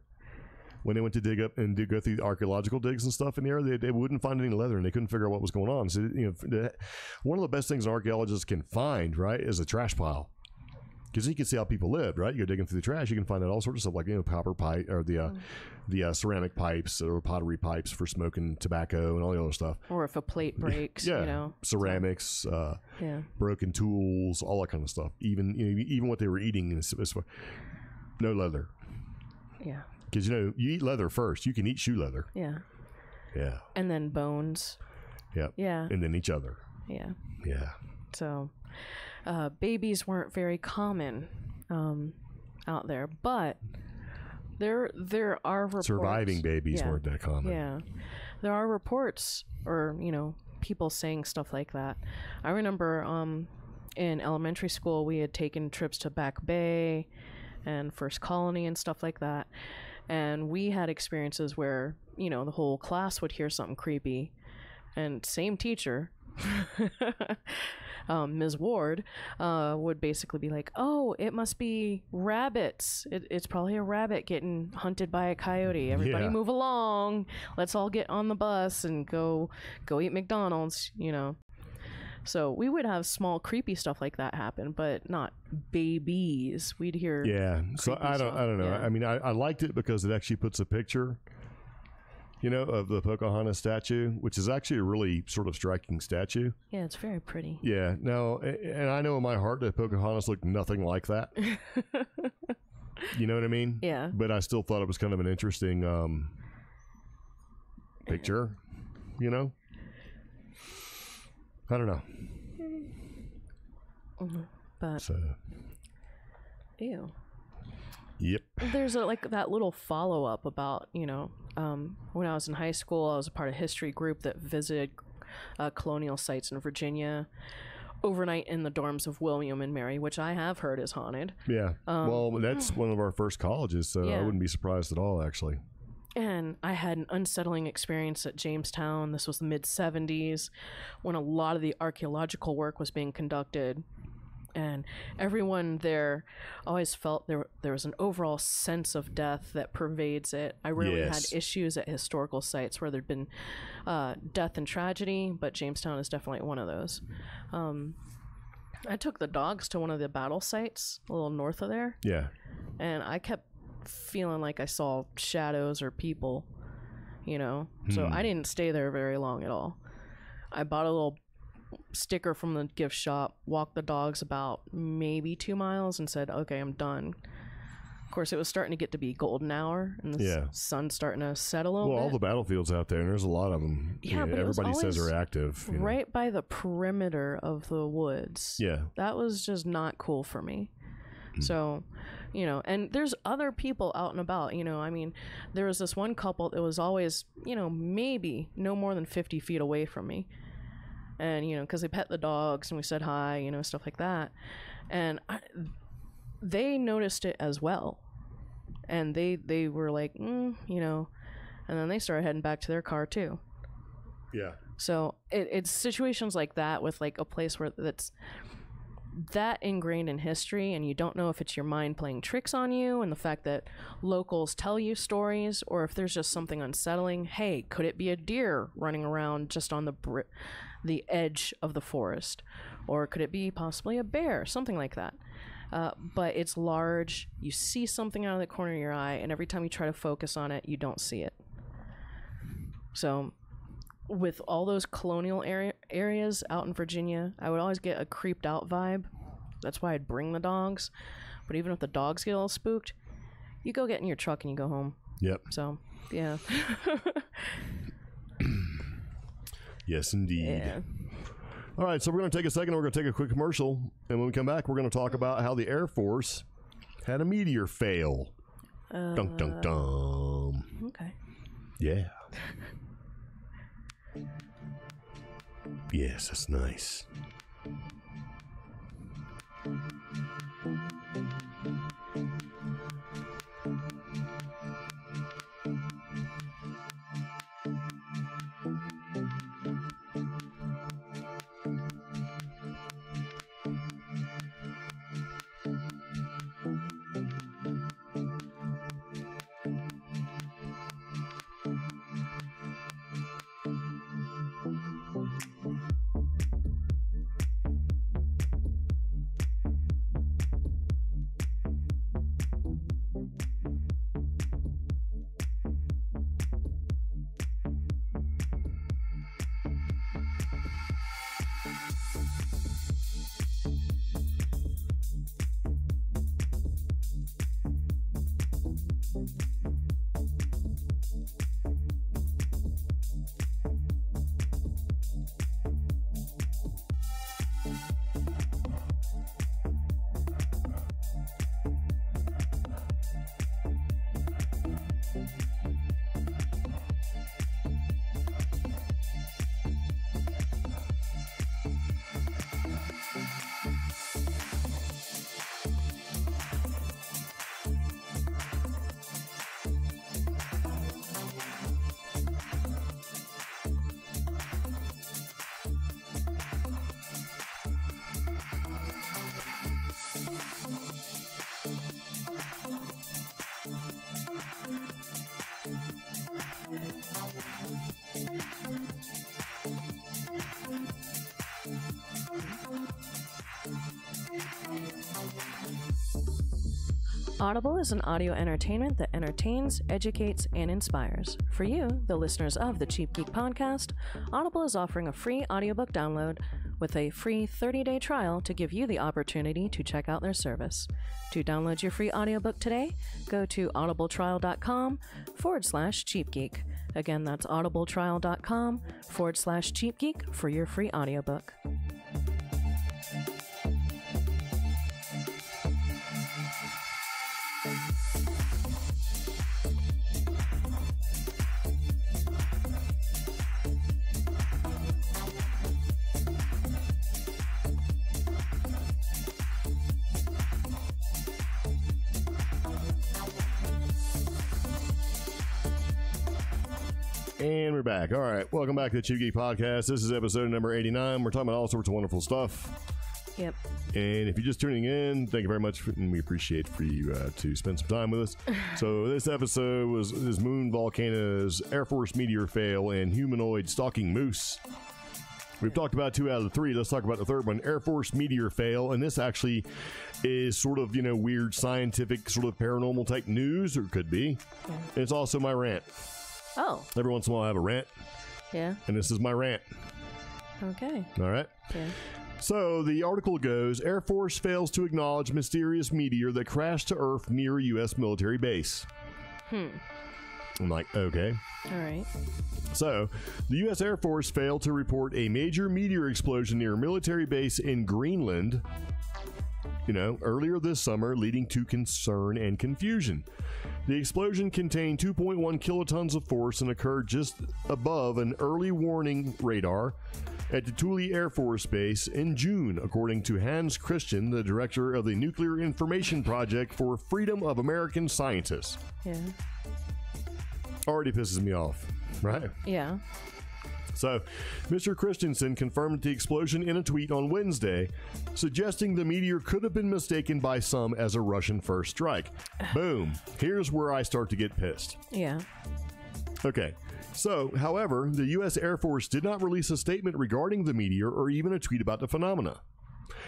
When they went to dig up and do, go through the archaeological digs and stuff in the area, they, they wouldn't find any leather, and they couldn't figure out what was going on. So, you know, the, one of the best things archaeologists can find, right, is a trash pile. Because you can see how people lived, right? You go digging through the trash, you can find out all sorts of stuff, like you know, copper pipe or the uh, the uh, ceramic pipes or pottery pipes for smoking tobacco and all the other stuff. or if a plate breaks, yeah, you know. ceramics, uh, Yeah. broken tools, all that kind of stuff. Even you know, even what they were eating, is, is no leather. Yeah. Because you know, you eat leather first. You can eat shoe leather. Yeah. Yeah, And then bones. Yep. Yeah. and then each other. Yeah. Yeah, So, uh, babies weren't very common um, out there, but there there are reports. surviving babies yeah. weren't that common. Yeah, there are reports, or you know, people saying stuff like that. I remember um, in elementary school we had taken trips to Back Bay and First Colony and stuff like that, and we had experiences where you know the whole class would hear something creepy, and same teacher. um, Ms. Ward uh, would basically be like, "Oh, it must be rabbits. It, it's probably a rabbit getting hunted by a coyote. Everybody Yeah. move along. Let's all get on the bus and go go eat McDonald's." You know. So we would have small creepy stuff like that happen, but not babies. We'd hear Yeah. So I don't. stuff, I don't know. yeah. I mean, I, I liked it because it actually puts a picture. You know, of the Pocahontas statue, which is actually a really sort of striking statue. Yeah, it's very pretty. Yeah. Now, and I know in my heart that Pocahontas looked nothing like that. you know what I mean? Yeah. But I still thought it was kind of an interesting um, picture. You know. I don't know. But So, ew. yep. There's a, like that little follow up about you know um, when I was in high school, I was a part of a history group that visited uh, colonial sites in Virginia overnight in the dorms of William and Mary, which I have heard is haunted. Yeah. well, that's one of our first colleges, so I Um, wouldn't be surprised at all, actually. And I had an unsettling experience at Jamestown. This was the mid 70s when a lot of the archaeological work was being conducted. And everyone there always felt there there was an overall sense of death that pervades it. I rarely Yes. had issues at historical sites where there'd been uh, death and tragedy, but Jamestown is definitely one of those. Um, I took the dogs to one of the battle sites a little north of there, Yeah. and I kept feeling like I saw shadows or people, you know. So Hmm. I didn't stay there very long at all. I bought a little sticker from the gift shop, walked the dogs about maybe two miles, and said, "Okay, I'm done." Of course, it was starting to get to be golden hour, and the Yeah. sun's starting to set a little Well, all the battlefields out there, and there's a lot of them. Yeah, but everybody says are active. you know. right by the perimeter of the woods. Yeah. that was just not cool for me. Hmm. So, you know, and there's other people out and about, you know. I mean, there was this one couple that was always, you know, maybe no more than 50 feet away from me. And, you know, because they pet the dogs and we said hi, you know, stuff like that. And I, they noticed it as well. And they, they were like, mm, you know, and then they started heading back to their car too. Yeah. So it, it's situations like that with like a place where that's that ingrained in history, and you don't know if it's your mind playing tricks on you, and the fact that locals tell you stories, or if there's just something unsettling. Hey, could it be a deer running around just on the br- the edge of the forest, or could it be possibly a bear, something like that? Uh, but it's large. You see something out of the corner of your eye, and every time you try to focus on it, you don't see it. So with all those colonial area, areas out in Virginia, I would always get a creeped out vibe. That's why I'd bring the dogs. But even if the dogs get all spooked, you go get in your truck and you go home. Yep. So, yeah. Yes, indeed. yeah. All right, so we're going to take a second. We're going to take a quick commercial, and when we come back, we're going to talk about how the Air Force had a meteor fail. dun dun uh, dun. Okay. Yeah. Yes, that's nice. Audible is an audio entertainment that entertains, educates, and inspires. For you, the listeners of the Cheap Geek podcast, Audible is offering a free audiobook download with a free 30-day trial to give you the opportunity to check out their service. To download your free audiobook today, go to audibletrial.com forward slash cheapgeek. Again, that's audibletrial.com forward slash cheapgeek for your free audiobook. Back. All right. Welcome back to the Cheap Geek Podcast. This is episode number 89. We're talking about all sorts of wonderful stuff. Yep. And if you're just tuning in, thank you very much, for, and we appreciate for you uh, to spend some time with us. so this episode was this moon volcanoes, Air Force meteor fail, and humanoid stalking moose. We've talked about two out of the three. Let's talk about the third one, Air Force meteor fail, and this actually is sort of you know weird scientific sort of paranormal type news, or could be. And it's also my rant. Oh, Every once in a while, I have a rant, yeah. and this is my rant. Okay. All right. Yeah. So the article goes Air Force fails to acknowledge mysterious meteor that crashed to Earth near U.S. military base. Hmm. I'm like, okay. All right. So, the U.S. Air Force failed to report a major meteor explosion near a military base in Greenland, you know, earlier this summer, leading to concern and confusion. The explosion contained 2.1 kilotons of force and occurred just above an early warning radar at the Thule Air Force Base in June, according to Hans Christian, the director of the Nuclear Information Project for Freedom of American Scientists. Yeah. Already pisses me off, right? Yeah. So, Mr. Kristensen confirmed the explosion in a tweet on Wednesday, suggesting the meteor could have been mistaken by some as a Russian first strike. Boom. Here's where I start to get pissed. Yeah. Okay. So, however, the U.S. Air Force did not release a statement regarding the meteor or even a tweet about the phenomena.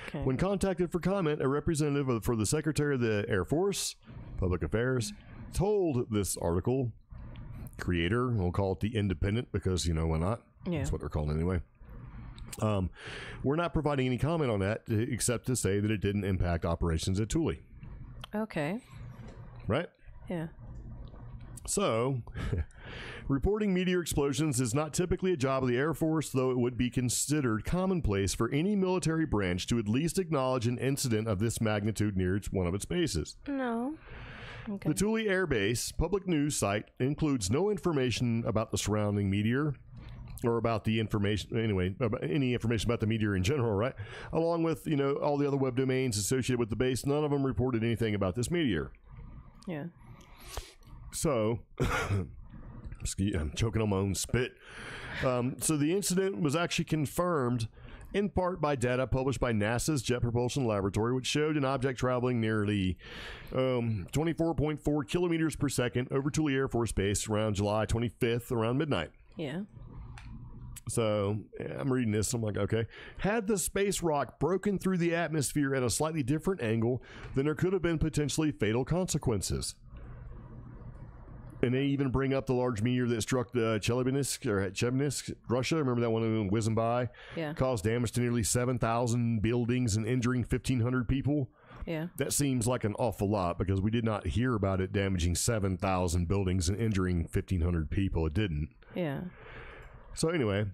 Okay. When contacted for comment, a representative of, for the Secretary of the Air Force, Public Affairs, told this article creator, we'll call it the Independent because, you know, why not? Yeah. That's what they're called anyway. Um, we're not providing any comment on that except to say that it didn't impact operations at Thule, Okay. right? Yeah. So, reporting meteor explosions is not typically a job of the Air Force, though it would be considered commonplace for any military branch to at least acknowledge an incident of this magnitude near its, one of its bases. No. Okay. The Thule Air Base public news site includes no information about the surrounding meteor or about the information anyway about any information about the meteor in general right along with you know all the other web domains associated with the base none of them reported anything about this meteor Yeah. so i'm choking on my own spit um, so the incident was actually confirmed in part by data published by NASA's Jet Propulsion Laboratory, which showed an object traveling nearly um, 24.4 kilometers per second over Thule Air Force Base around July 25th, around midnight. Yeah. So yeah, I'm reading this. I'm like, okay. Had the space rock broken through the atmosphere at a slightly different angle, then there could have been potentially fatal consequences. And they even bring up the large meteor that struck the Chelyabinsk or Chelyabinsk, Russia. Remember that one whizzing by? Yeah. Caused damage to nearly 7,000 buildings and injuring 1,500 people. Yeah. That seems like an awful lot because we did not hear about it damaging 7,000 buildings and injuring 1,500 people. It didn't. Yeah. So anyway,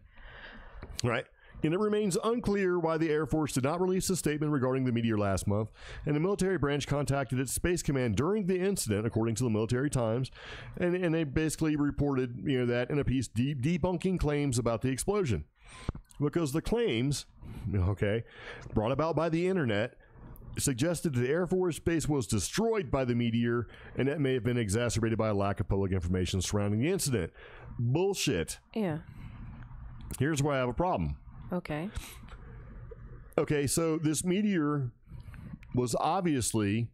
right. And it remains unclear why the Air Force did not release a statement regarding the meteor last month, and the military branch contacted its Space Command during the incident, according to the Military Times, and, and they basically reported, you know, that in a piece de- debunking claims about the explosion, because the claims, okay, brought about by the internet. Suggested the Air Force Base was destroyed by the meteor, and that may have been exacerbated by a lack of public information surrounding the incident. Bullshit. Yeah. Here's where I have a problem. Okay. Okay, so this meteor was obviously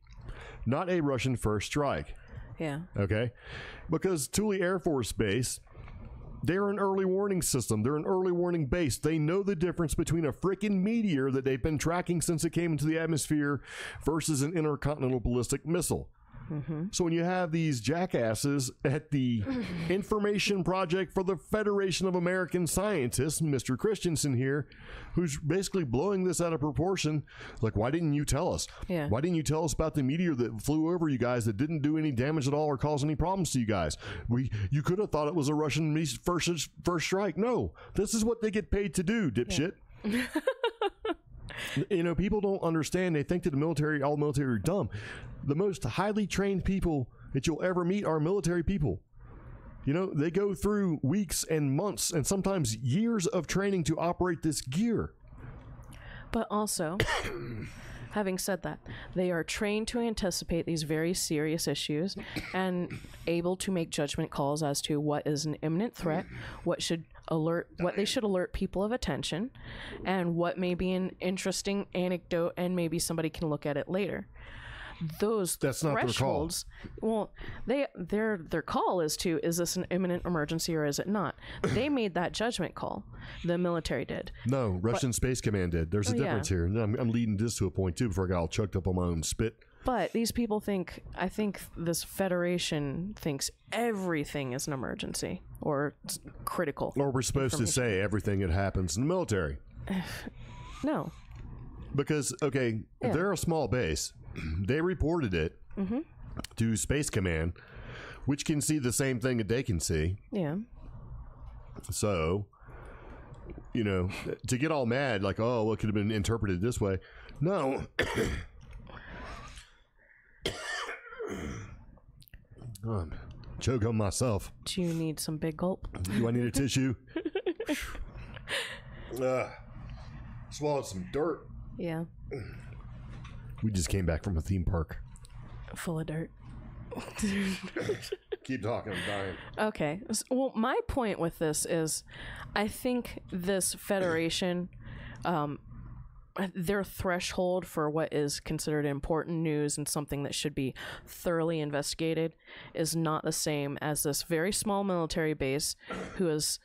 not a Russian first strike. Yeah. Okay, because Thule Air Force Base, they're an early warning system. They're an early warning base. They know the difference between a freaking meteor that they've been tracking since it came into the atmosphere versus an intercontinental ballistic missile. Mm-hmm. So when you have these jackasses at the Information Project for the Federation of American Scientists, Mr. Kristensen here, who's basically blowing this out of proportion, like, why didn't you tell us? Yeah. Why didn't you tell us about the meteor that flew over you guys that didn't do any damage at all or cause any problems to you guys? We, you could have thought it was a Russian first first strike. No, this is what they get paid to do, dipshit. you know, people don't understand. They think that the military, all the military, are dumb. The most highly trained people that you'll ever meet are military people. You know, they go through weeks and months and sometimes years of training to operate this gear. But also, having said that, they are trained to anticipate these very serious issues and able to make judgment calls as to what is an imminent threat, what should alert what they should alert people of attention, and what may be an interesting anecdote and maybe somebody can look at it later. Those That's not their call. thresholds. Well, they their their call is to is this an imminent emergency or is it not? They made that judgment call. The military did. No, Russian Space Command did. There's a Oh, yeah. difference here. And I'm, I'm leading this to a point too before I got all chucked up on my own spit. But these people think, I think this federation thinks everything is an emergency or critical. Or we're supposed to say everything that happens in the military. No. Because, okay, if they're a small base, they reported it Mm-hmm. to Space Command, which can see the same thing that they can see. Yeah. So, you know, to get all mad, like, oh, well, it could have been interpreted this way. No. choke on myself. Do you need some big gulp? Do I need a tissue? Ugh. Swallowed some dirt. Yeah. We just came back from a theme park. Full of dirt. Keep talking, I'm dying. Okay. Well, my point with this is I think this federation, um, their threshold for what is considered important news and something that should be thoroughly investigated is not the same as this very small military base who is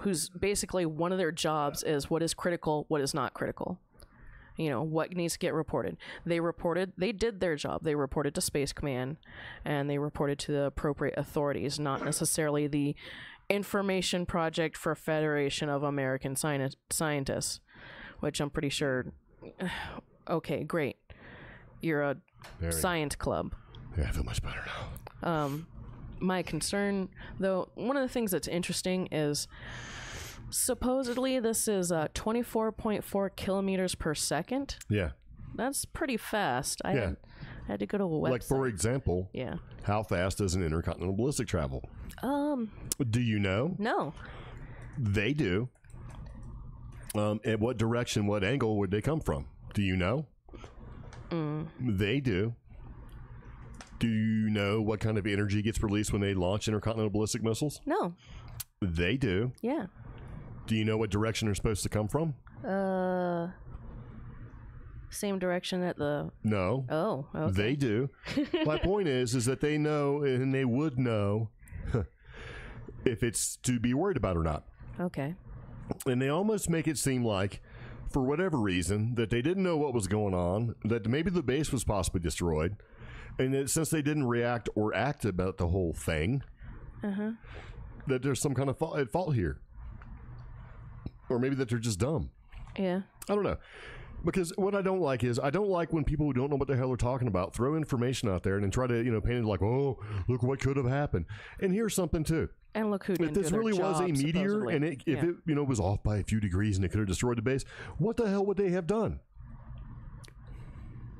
who's basically one of their jobs is what is critical, what is not critical. You know, what needs to get reported. They reported, they did their job. They reported to Space Command and they reported to the appropriate authorities, not necessarily the Information Project for Federation of American Sci- Scientists, which I'm pretty sure. Okay, great. You're a Very- science club. Yeah, I feel much better now. Um, My concern, though, one of the things that's interesting is supposedly this is uh, 24.4 kilometers per second. Yeah. That's pretty fast. I Yeah. had, I had to go to a website. Like, for example, yeah. how fast does an intercontinental ballistic travel? Um. Do you know? No. They do. Um, at what direction, what angle would they come from? Do you know? Mm. They do. Do you know what kind of energy gets released when they launch intercontinental ballistic missiles? No. They do. Yeah. Do you know what direction they're supposed to come from? Uh. Same direction that the. No. Oh. Okay. They do. My point is, is that they know and they would know if it's to be worried about or not. Okay. And they almost make it seem like for whatever reason that they didn't know what was going on that maybe the base was possibly destroyed and that since they didn't react or act about the whole thing uh-huh. that there's some kind of fault, at fault here. Or maybe that they're just dumb. Yeah. i don't know because what I don't like is I don't like when people who don't know what the hell they're talking about throw information out there and then try to you know paint it like oh look what could have happened and here's something too And look who if this really was a meteor supposedly. and it, if Yeah. it you know was off by a few degrees and it could have destroyed the base, what the hell would they have done?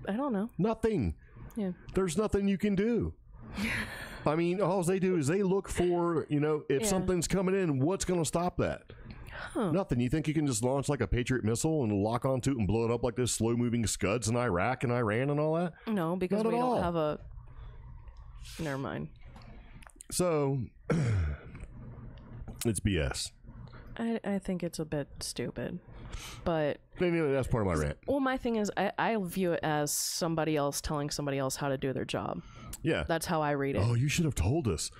I don't know. Nothing. Yeah. There's nothing you can do. I mean, all they do is they look for you know if Yeah. something's coming in, what's going to stop that? Nothing. You think you can just launch like a Patriot missile and lock onto it and blow it up like those slow moving scuds in Iraq and Iran and all that? No, because Not we don't have a. Never mind. So it's BS. I I think it's a bit stupid, but Anyway, that's part of my rant. well, my thing is I I view it as somebody else telling somebody else how to do their job. Yeah. That's how I read it. Oh, you should have told us.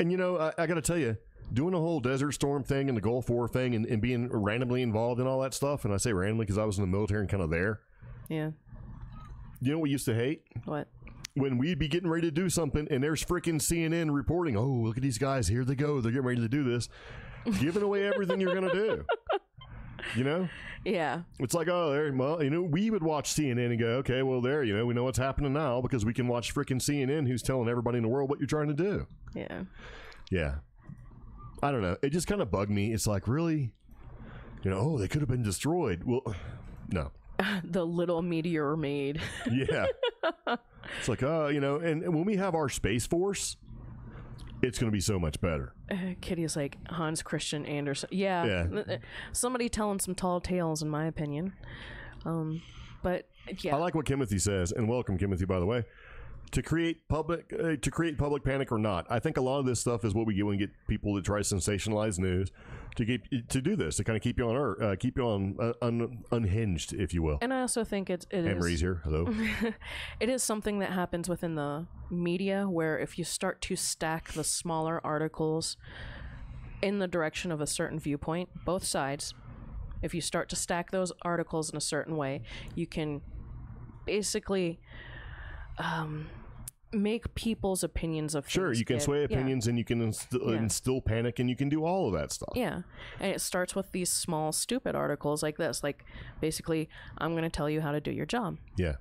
And you know, I, I got to tell you, doing a whole Desert Storm thing and the Gulf War thing and, and being randomly involved in all that stuff, and I say randomly because I was in the military and kind of there. Yeah. You know what we used to hate? What? when we'd be getting ready to do something and there's freaking CNN reporting, oh, look at these guys, here they go, they're getting ready to do this, giving away everything you're going to do. You know, Yeah. it's like, oh, there, well, you know, we would watch CNN and go, okay, well, there, you know, we know what's happening now because we can watch freaking CNN who's telling everybody in the world what you're trying to do. Yeah. Yeah. I don't know. It just kind of bugged me. It's like, really? You know, oh, they could have been destroyed. Well, no. the little meteor made. Yeah. it's like, uh, you know, and, and when we have our Space Force, it's going to be so much better. Uh, Kitty is like Hans Christian Andersen. Yeah. Yeah. Uh, Somebody telling some tall tales, in my opinion. Um, but yeah. I like what Timothy says, and welcome, Timothy, by the way. To create public, uh, to create public panic or not, I think a lot of this stuff is what we get when we get people that try to sensationalize news to keep to do this to kind of keep you on earth, uh, keep you on uh, un, unhinged, if you will. and I also think it's it is Anne Marie's here. Hello. it is something that happens within the media where if you start to stack the smaller articles in the direction of a certain viewpoint, both sides, if you start to stack those articles in a certain way, you can basically um, make people's opinions of Sure, you can get- sway yeah. opinions and you can instill, uh, Yeah. instill panic and you can do all of that stuff. Yeah. And it starts with these small, stupid articles like this. Like, basically, I'm going to tell you how to do your job. Yeah.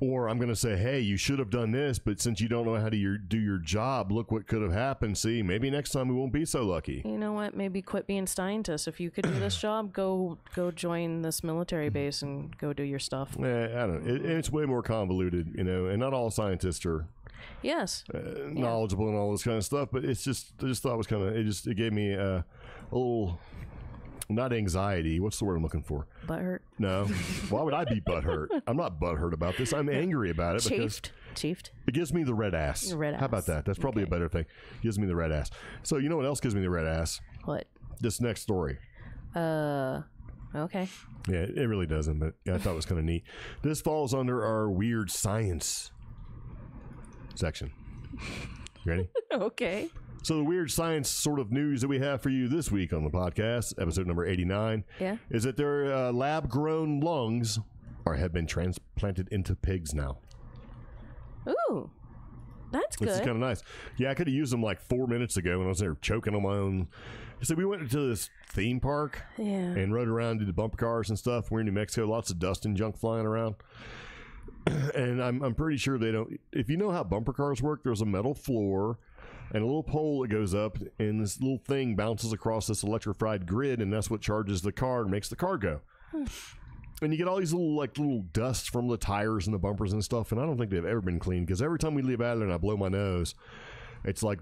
Or I'm going to say, hey, you should have done this, but since you don't know how to your, do your job, look what could have happened. See, maybe next time we won't be so lucky. You know what? Maybe quit being scientists. If you could do this job, go go join this military base and go do your stuff. Yeah, I don't know. It, it's way more convoluted, you know, and not all scientists are Yes. uh, knowledgeable and all this kind of stuff, but it's just, I just thought it was kind of, it just, it gave me a little, not anxiety. What's the word I'm looking for? But hurt. No. Why would I be butthurt? I'm not butthurt about this. I'm angry about it because Chafed. Chafed. It gives me the red ass. Red How about ass. that? That's probably a better thing. Gives me the red ass. So you know what else gives me the red ass? What? This next story. Uh. Okay. Yeah, it really doesn't, but yeah, I thought it was kind of neat. This falls under our weird science section. You ready? Okay. So the weird science sort of news that we have for you this week on the podcast, episode number 89, Yeah. is that their uh, lab-grown lungs are have been transplanted into pigs now. Ooh. That's This is kind of nice. Yeah, I could have used them like four minutes ago when I was there choking on my own. So we went to this theme park yeah. and rode around, did the bumper cars and stuff. We're in New Mexico, lots of dust and junk flying around. and I'm, I'm pretty sure they don't. If you know how bumper cars work, there's a metal floor and a little pole that goes up, and this little thing bounces across this electrified grid, and that's what charges the car and makes the car go. Hmm. And you get all these little like little dust from the tires and the bumpers and stuff, and I don't think they've ever been cleaned because every time we leave out of there and I blow my nose, it's like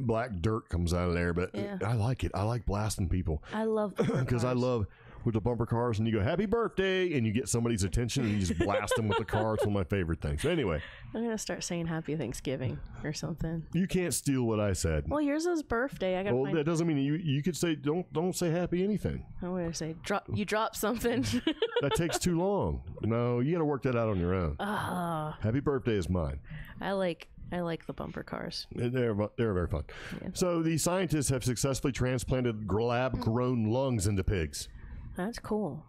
black dirt comes out of there. But Yeah. I like it. I like blasting people I love because I love with the bumper cars and you go happy birthday and you get somebody's attention and you just blast them with the car. It's one of my favorite things. Anyway, I'm gonna start saying Happy Thanksgiving or something. you can't steal what I said. Well, yours is birthday. I gotta Well, find. that doesn't mean you you could say don't don't say happy anything. I'm gonna say drop. You drop something. That takes too long. No, you got to work that out on your own. Ah, Happy birthday is mine. I like. I like the bumper cars. They're they're very fun. So the scientists have successfully transplanted lab grown lungs into pigs. That's cool.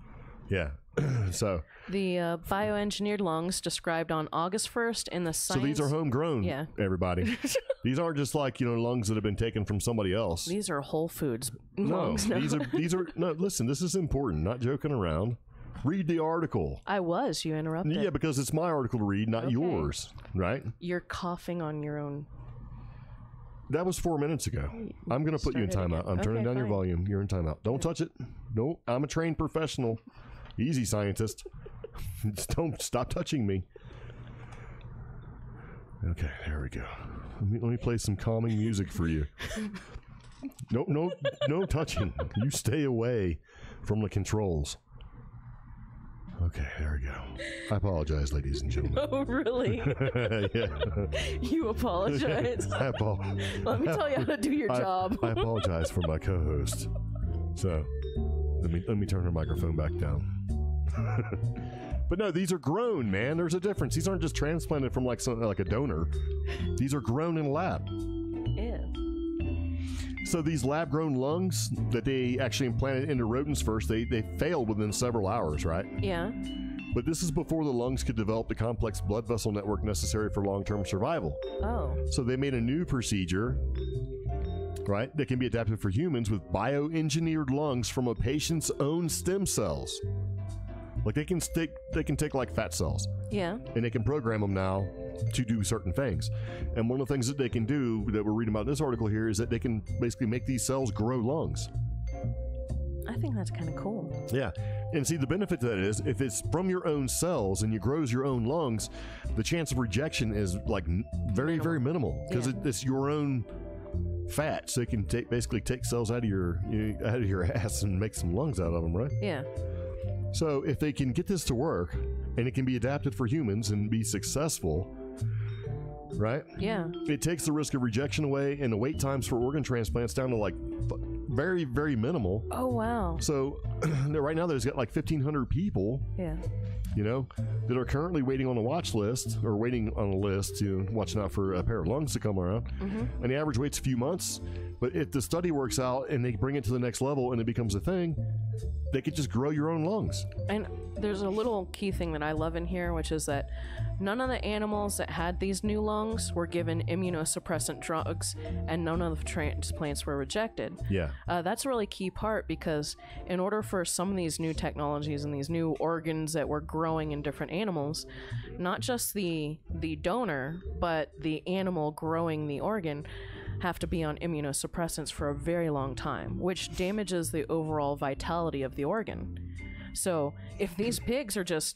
Yeah. so The uh, bioengineered lungs described on August 1st in the so these are homegrown. Yeah. Everybody. these aren't just like you know lungs that have been taken from somebody else. These are Whole Foods no, lungs. No. these are these are no. Listen, this is important. Not joking around. Read the article. I was. You interrupted. Yeah, because it's my article to read, not Okay. yours. Right? You're coughing on your own. That was four minutes ago. I'm going to put you in timeout. I'm turning Okay, down your volume. You're in timeout. Don't touch it. No, I'm a trained professional. Easy, scientist. Just don't stop touching me. Okay, there we go. Let me, let me play some calming music for you. No, no, no touching. You stay away from the controls. Okay, there we go. I apologize, ladies and gentlemen. Oh, really? yeah. you apologize. I apologize. Let me tell you how to do your I, job. I apologize for my co-host. So let me let me turn her microphone back down. but no, these are grown, man. There's a difference. These aren't just transplanted from like some like a donor. These are grown in a lab. So these lab-grown lungs that they actually implanted into rodents first, they they failed within several hours, right? Yeah. But this is before the lungs could develop the complex blood vessel network necessary for long term survival. Oh. So they made a new procedure, right, that can be adapted for humans with bioengineered lungs from a patient's own stem cells. Like they can stick, they can take like fat cells, Yeah. and they can program them now to do certain things. And one of the things that they can do that we're reading about in this article here is that they can basically make these cells grow lungs. I think that's kind of cool. Yeah. And see, the benefit to that is if it's from your own cells and you grows your own lungs, the chance of rejection is like very, very minimal because Yeah. it, it's your own fat. So it can take basically take cells out of your you know, out of your ass and make some lungs out of them, right? Yeah. So if they can get this to work and it can be adapted for humans and be successful, right? Yeah. It takes the risk of rejection away and the wait times for organ transplants down to like very, very minimal. Oh wow. So right now there's got like 1,500 people, Yeah. you know, that are currently waiting on a watch list or waiting on a list to watching out for a pair of lungs to come around. Mm-hmm. And the average wait's a few months. But if the study works out and they bring it to the next level and it becomes a thing, they could just grow your own lungs. And there's a little key thing that I love in here, which is that none of the animals that had these new lungs were given immunosuppressant drugs, and none of the transplants were rejected. Yeah. Uh, that's a really key part because in order for some of these new technologies and these new organs that were growing in different animals, not just the the donor but the animal growing the organ have to be on immunosuppressants for a very long time, which damages the overall vitality of the organ. So if these pigs are just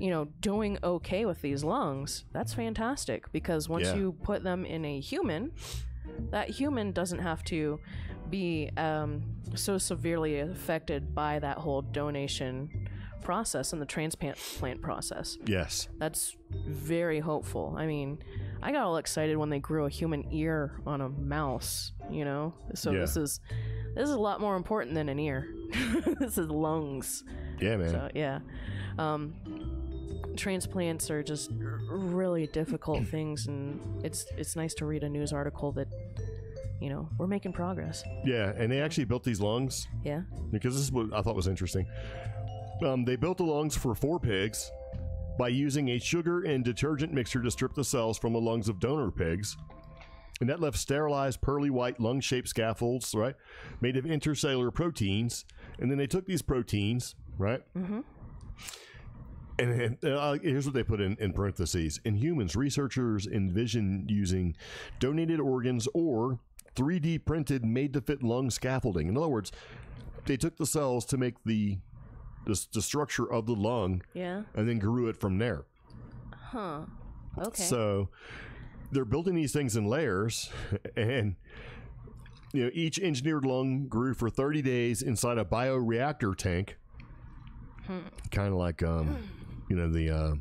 you know doing okay with these lungs, that's fantastic because once Yeah. you put them in a human, that human doesn't have to be um, so severely affected by that whole donation process and the transplant plant process. Yes. That's very hopeful. I mean, I got all excited when they grew a human ear on a mouse, you know? So Yeah. this is this is a lot more important than an ear. this is lungs. Yeah, man. So yeah, um, transplants are just really difficult things, and it's it's nice to read a news article that you know we're making progress. yeah. And they actually built these lungs Yeah. because this is what I thought was interesting. Um, they built the lungs for four pigs by using a sugar and detergent mixture to strip the cells from the lungs of donor pigs. And that left sterilized, pearly white lung shaped scaffolds, right? Made of intercellular proteins. And then they took these proteins, right? Mm-hmm. And, and, uh, here's what they put in, in parentheses. In humans, researchers envision using donated organs or 3D printed made to fit lung scaffolding. In other words, they took the cells to make the, the, the structure of the lung Yeah. and then grew it from there. Huh. Okay. So they're building these things in layers, and you know each engineered lung grew for 30 days inside a bioreactor tank, kind of like um, you know the uh,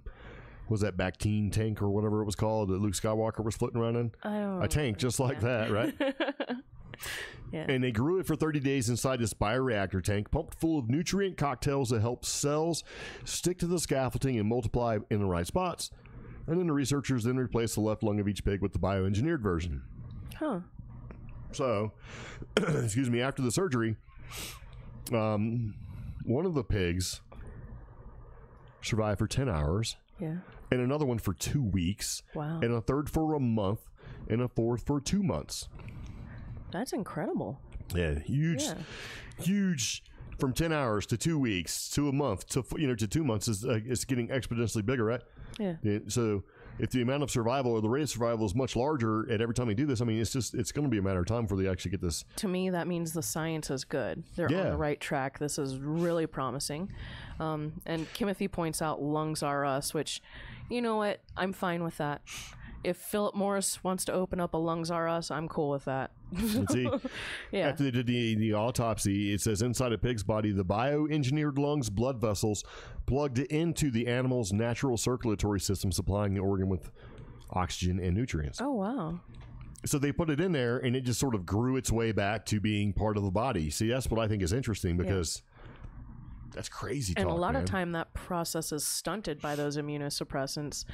was that Bactine tank or whatever it was called that Luke Skywalker was floating around in. I don't A tank just like that, right? Yeah. And they grew it for 30 days inside this bioreactor tank, pumped full of nutrient cocktails that help cells stick to the scaffolding and multiply in the right spots. And then the researchers then replaced the left lung of each pig with the bioengineered version. Huh. So, excuse me, after the surgery, um, one of the pigs survived for 10 hours, Yeah. and another one for two weeks, Wow. and a third for a month, and a fourth for two months. That's incredible. Yeah, huge, Yeah. huge. From ten hours to two weeks to a month to you know to two months is uh, it's getting exponentially bigger, right? Yeah. Yeah, so if the amount of survival or the rate of survival is much larger at every time we do this, I mean, it's just it's going to be a matter of time before they actually get this. To me, that means the science is good. They're on the right track. This is really promising. Um, and Timothy points out lungs are us, which, you know what? I'm fine with that. If Philip Morris wants to open up a lungs are us, I'm cool with that. See. yeah. After they did the, the autopsy, it says inside a pig's body, the bioengineered lungs blood vessels plugged into the animal's natural circulatory system, supplying the organ with oxygen and nutrients. oh wow. so they put it in there and it just sort of grew its way back to being part of the body see that's what i think is interesting because that's crazy And talk, a lot man. of time that process is stunted by those immunosuppressants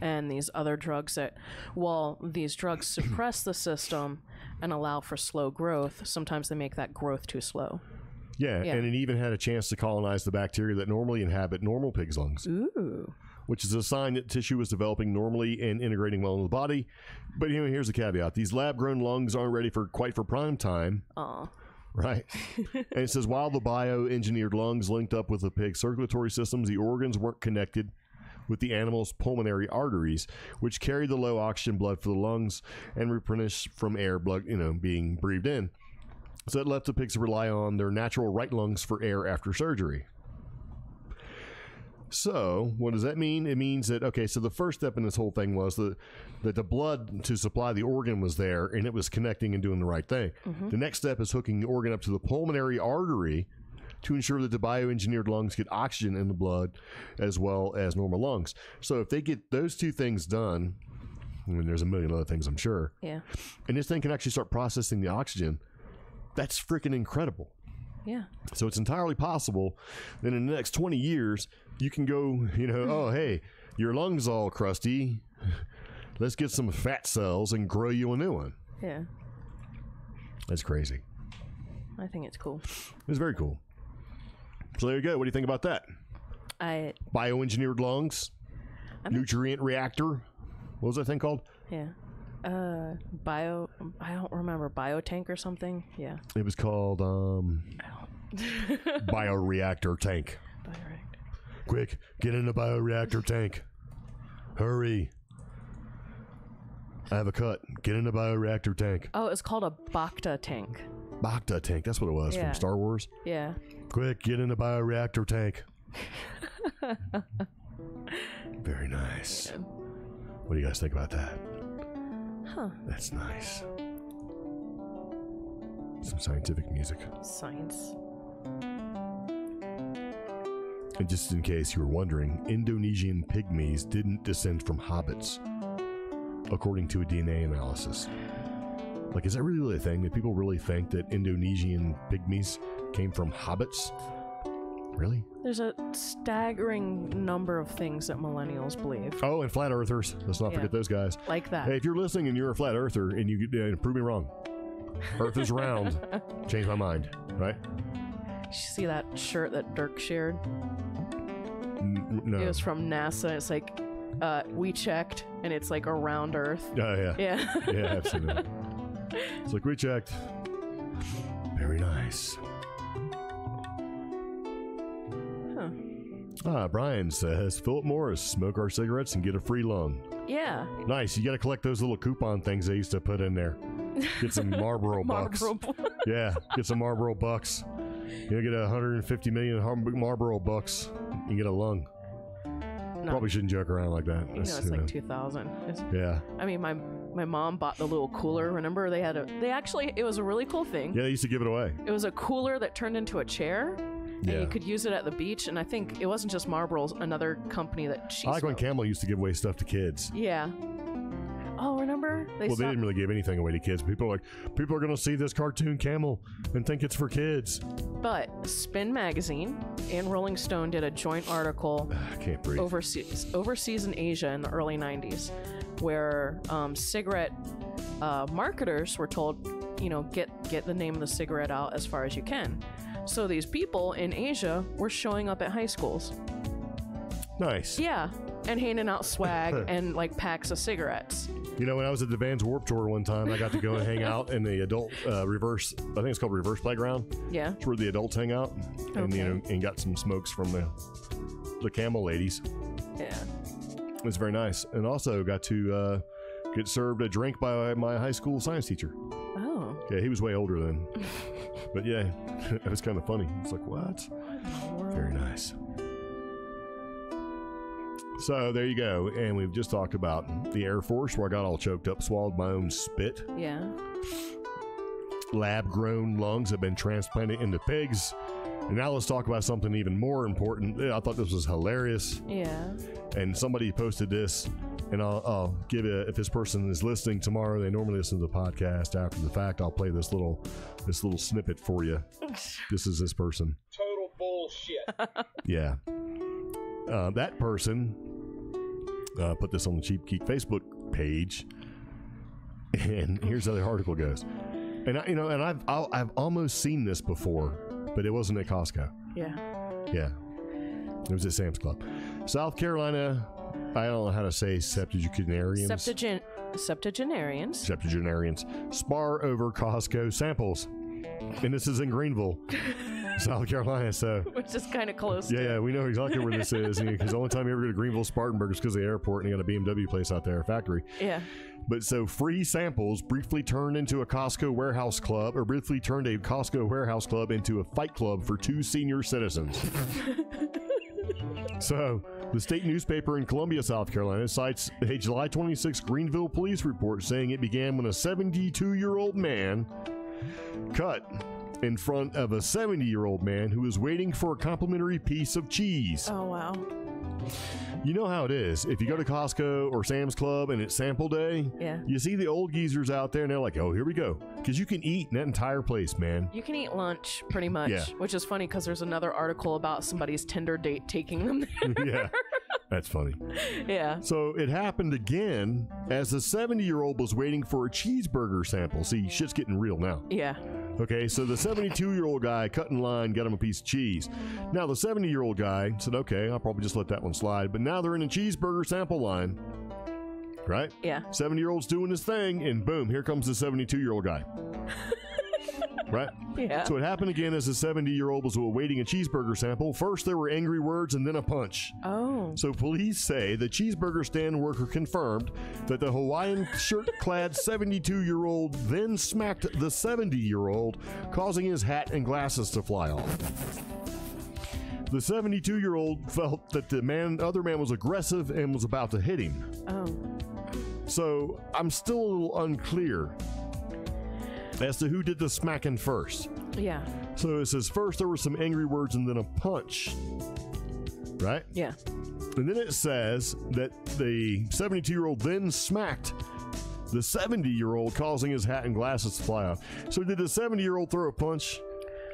and these other drugs that while these drugs suppress the system and allow for slow growth, sometimes they make that growth too slow. Yeah, Yeah. and it even had a chance to colonize the bacteria that normally inhabit normal pig's lungs, Ooh. which is a sign that tissue is developing normally and integrating well into the body. But you know, here's the caveat: these lab-grown lungs aren't ready for quite for prime time. Aw. Right. and it says while the bio engineered lungs linked up with the pig's circulatory systems, the organs weren't connected with the animal's pulmonary arteries, which carry the low oxygen blood for the lungs and replenish from air blood, you know, being breathed in. So it left the pigs to rely on their natural right lungs for air after surgery. So, what does that mean? It means that okay, so the first step in this whole thing was that that the blood to supply the organ was there and it was connecting and doing the right thing. Mm-hmm. The next step is hooking the organ up to the pulmonary artery to ensure that the bioengineered lungs get oxygen in the blood as well as normal lungs. So if they get those two things done, I mean, there's a million other things I'm sure, Yeah. and this thing can actually start processing the oxygen. That's freaking incredible. Yeah. So it's entirely possible that in the next 20 years, you can go, you know, oh, hey, your lungs all crusty. Let's get some fat cells and grow you a new one. Yeah. That's crazy. I think it's cool. It's very cool. So there you go. What do you think about that? I Bioengineered lungs, I'm- nutrient reactor. What was that thing called? yeah. Uh bio I don't remember biotank or something. Yeah. It was called um, bioreactor tank. Bioreactor. Quick, get in the bioreactor tank. Hurry. I have a cut. Get in the bioreactor tank. Oh, it's called a Bacta tank. Bacta tank. That's what it was Yeah. from Star Wars. Yeah. Quick, get in the bioreactor tank. Very nice. What do you guys think about that? Huh. That's nice. Some scientific music. Science. And just in case you were wondering, Indonesian pygmies didn't descend from hobbits, according to a DNA analysis. Like, is that really a thing? That people really think that Indonesian pygmies came from hobbits? Really? There's a staggering number of things that millennials believe. Oh, and flat earthers. Let's not Yeah. forget those guys. Like that. Hey, if you're listening and you're a flat earther and you uh, prove me wrong, Earth is round. Change my mind, right? You see that shirt that Dirk shared? No. It was from NASA. It's like, uh, we checked, and it's like around Earth. Oh, yeah. Yeah. Yeah, it. It's like we checked. Very nice. Huh. Ah, Brian says Philip Morris, smoke our cigarettes and get a free lung. Yeah. Nice. You got to collect those little coupon things they used to put in there. Get some Marlboro bucks. Marlboro. Yeah, get some Marlboro bucks. You know, get a 150 million Marlboro bucks. You get a lung. No, Probably shouldn't joke around like that. you know, it's you know, like 2000. It's, yeah, I mean, my my mom bought the little cooler. Remember, they had a. They actually, it was a really cool thing. yeah. They used to give it away. It was a cooler that turned into a chair, and Yeah. you could use it at the beach. And I think it wasn't just Marlboro's, another company that she. I like when. Camel used to give away stuff to kids. Yeah. Oh, remember? They well, they didn't really give anything away to kids. People are like, people are going to see this cartoon camel and think it's for kids. But Spin Magazine and Rolling Stone did a joint article I can't breathe. overseas, overseas in Asia in the early 90s, where um, cigarette uh, marketers were told, you know, get get the name of the cigarette out as far as you can. So these people in Asia were showing up at high schools, Nice. yeah, and handing out swag and like packs of cigarettes. You know, when I was at the Vans Warped Tour one time, I got to go and hang out in the adult uh, reverse. I think it's called reverse playground. Yeah, It's where the adults hang out, and you know, and got some smokes from the the camel ladies. yeah. It was very nice, and also got to uh, get served a drink by my high school science teacher. Oh, Yeah, he was way older then, but yeah, it was kind of funny. It's like what? Very nice. So there you go, and we've just talked about the Air Force, where I got all choked up, swallowed my own spit. yeah. Lab-grown lungs have been transplanted into pigs. And now let's talk about something even more important. I thought this was hilarious, Yeah. and somebody posted this, and I'll, I'll give it. If this person is listening tomorrow, they normally listen to the podcast after the fact. I'll play this little this little snippet for you. This is this person. total bullshit. Yeah. Uh, that person uh, put this on the Cheap Geek Facebook page, and here's how the article goes. And I, you know, and I've I'll, I've almost seen this before, but it wasn't at Costco. Yeah. Yeah. It was at Sam's Club. South Carolina, I don't know how to say septuagenarians. Septuagen- septuagenarians. septuagenarians spar over Costco samples. And this is in Greenville, South Carolina. So, Which is kind of close. yeah, yeah, we know exactly where this is. Because the only time you ever go to Greenville, Spartanburg is because of the airport and they got a BMW place out there, a factory. Yeah. But so free samples briefly turned into a Costco warehouse club, or briefly turned a Costco warehouse club into a fight club for two senior citizens. so the state newspaper in Columbia, South Carolina, cites a July 26 Greenville police report saying it began when a 72 year old man cut in front of a 70 year old man who is waiting for a complimentary piece of cheese. Oh wow. You know how it is. If you go to Costco or Sam's Club and it's sample day, Yeah. you see the old geezers out there and they're like, oh, here we go. Because you can eat in that entire place, man. You can eat lunch pretty much, Yeah. which is funny because there's another article about somebody's Tinder date taking them there. yeah. That's funny. yeah. So it happened again as the 70 year old was waiting for a cheeseburger sample. See, shit's getting real now. Yeah. Okay, so the 72 year old guy cut in line, got him a piece of cheese. Now, the 70 year old guy said, okay, I'll probably just let that one slide. But now they're in a cheeseburger sample line. Right? Yeah. 70 year old's doing his thing, and boom, here comes the 72 year old guy. right? Yeah. So it happened again as the 70 year old was awaiting a cheeseburger sample. First, there were angry words and then a punch. oh. So police say the cheeseburger stand worker confirmed that the Hawaiian shirt clad 72 year old then smacked the 70 year old, causing his hat and glasses to fly off. The 72 year old felt that the man, other man was aggressive and was about to hit him. Oh. So I'm still a little unclear as to who did the smacking first. Yeah. So it says first there were some angry words and then a punch. Right? Yeah. And then it says that the 72 year old then smacked the 70 year old, causing his hat and glasses to fly off. So did the 70 year old throw a punch?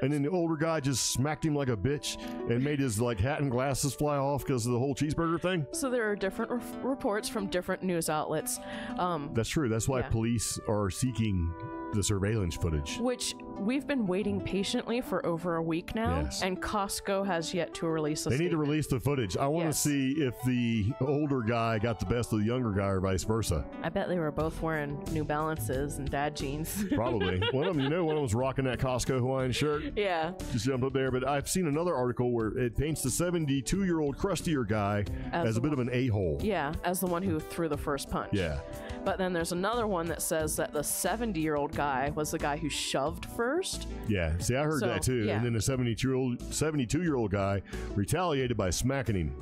And then the older guy just smacked him like a bitch and made his like hat and glasses fly off because of the whole cheeseburger thing. So there are different re- reports from different news outlets, um, That's true. That's why Yeah. police are seeking the surveillance footage. which we've been waiting patiently for over a week now, Yes. and Costco has yet to release a They need to release the footage. I want Yes. to see if the older guy got the best of the younger guy or vice versa. I bet they were both wearing New Balances and dad jeans. Probably. one of them, you know, one of them was rocking that Costco Hawaiian shirt. yeah. just jumped up there. But I've seen another article where it paints the 72 year old crustier guy As as, a bit of an a hole. Yeah, as the one who threw the first punch. Yeah. But then there's another one that says that the 70 year old guy was the guy who shoved first. Yeah. See, I heard So, that too. yeah. And then the 72 year old 72 year old guy retaliated by smacking him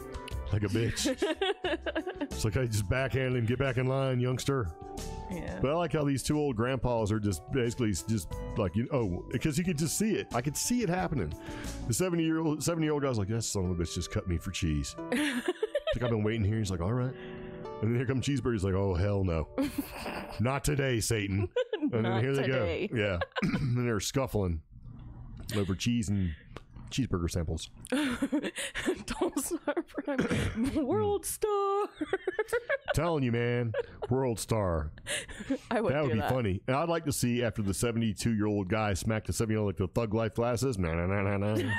like a bitch. it's like I just backhand him, get back in line, youngster. Yeah. But I like how these two old grandpas are just basically just like you oh because you could just see it. I could see it happening. The 70 year old 70 year old guy's like that son of a bitch just cut me for cheese. think I've been waiting here. He's like all right. And then here come cheeseburger. He's like oh hell no, not today, Satan. And then Not here they go. Yeah. and they're scuffling over cheese and cheeseburger samples. Don't start prime. World mm. star. Telling you, man, world star. I would That would do be that. funny. And I'd like to see after the 72 year old guy smacked the 70 year old like the thug life glasses. Nah, nah, nah, nah, nah.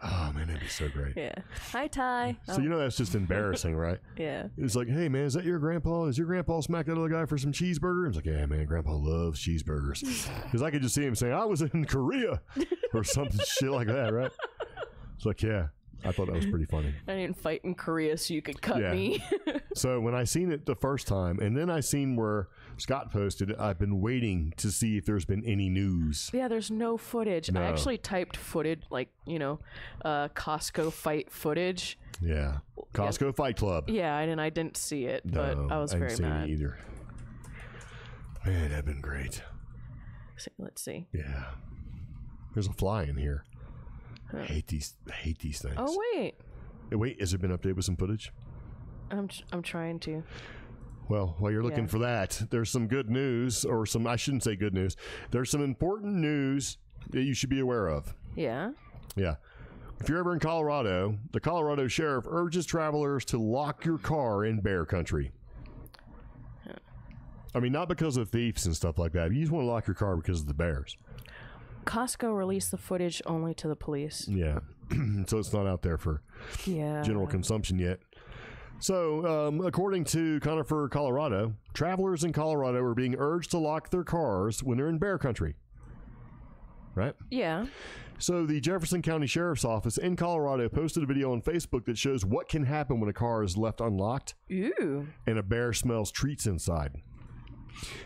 oh, man, that'd be so great. Yeah. Hi, Ty. So, you know, that's just embarrassing, right? yeah. It's like, hey, man, is that your grandpa? Is your grandpa smack that other guy for some cheeseburger? It's like, yeah, man, grandpa loves cheeseburgers. Because I could just see him saying, I was in Korea or something shit like that, right? It's like, yeah, I thought that was pretty funny. I didn't fight in Korea, so you could cut Yeah. me. So when I seen it the first time, and then I seen where Scott posted, it, I've been waiting to see if there's been any news. yeah, there's no footage. No. I actually typed footage, like you know, uh, Costco fight footage. Yeah, Costco Fight Club. Yeah, and I didn't see it, but No, I was hadn't very mad. it either. Man, that'd been great. Let's see. Yeah, there's a fly in here. I hate these. I hate these things. Oh wait, Hey, wait, has it been updated with some footage? I'm tr- I'm trying to. Well, while you're looking Yeah. for that, there's some good news, or some, I shouldn't say good news. There's some important news that you should be aware of. Yeah. Yeah. If you're ever in Colorado, the Colorado Sheriff urges travelers to lock your car in bear country. I mean, not because of thieves and stuff like that. You just want to lock your car because of the bears. Costco released the footage only to the police. Yeah. so it's not out there for Yeah. general consumption yet. So, um, according to Conifer, Colorado, travelers in Colorado are being urged to lock their cars when they're in bear country. Right? Yeah. So, the Jefferson County Sheriff's Office in Colorado posted a video on Facebook that shows what can happen when a car is left unlocked Ooh. and a bear smells treats inside.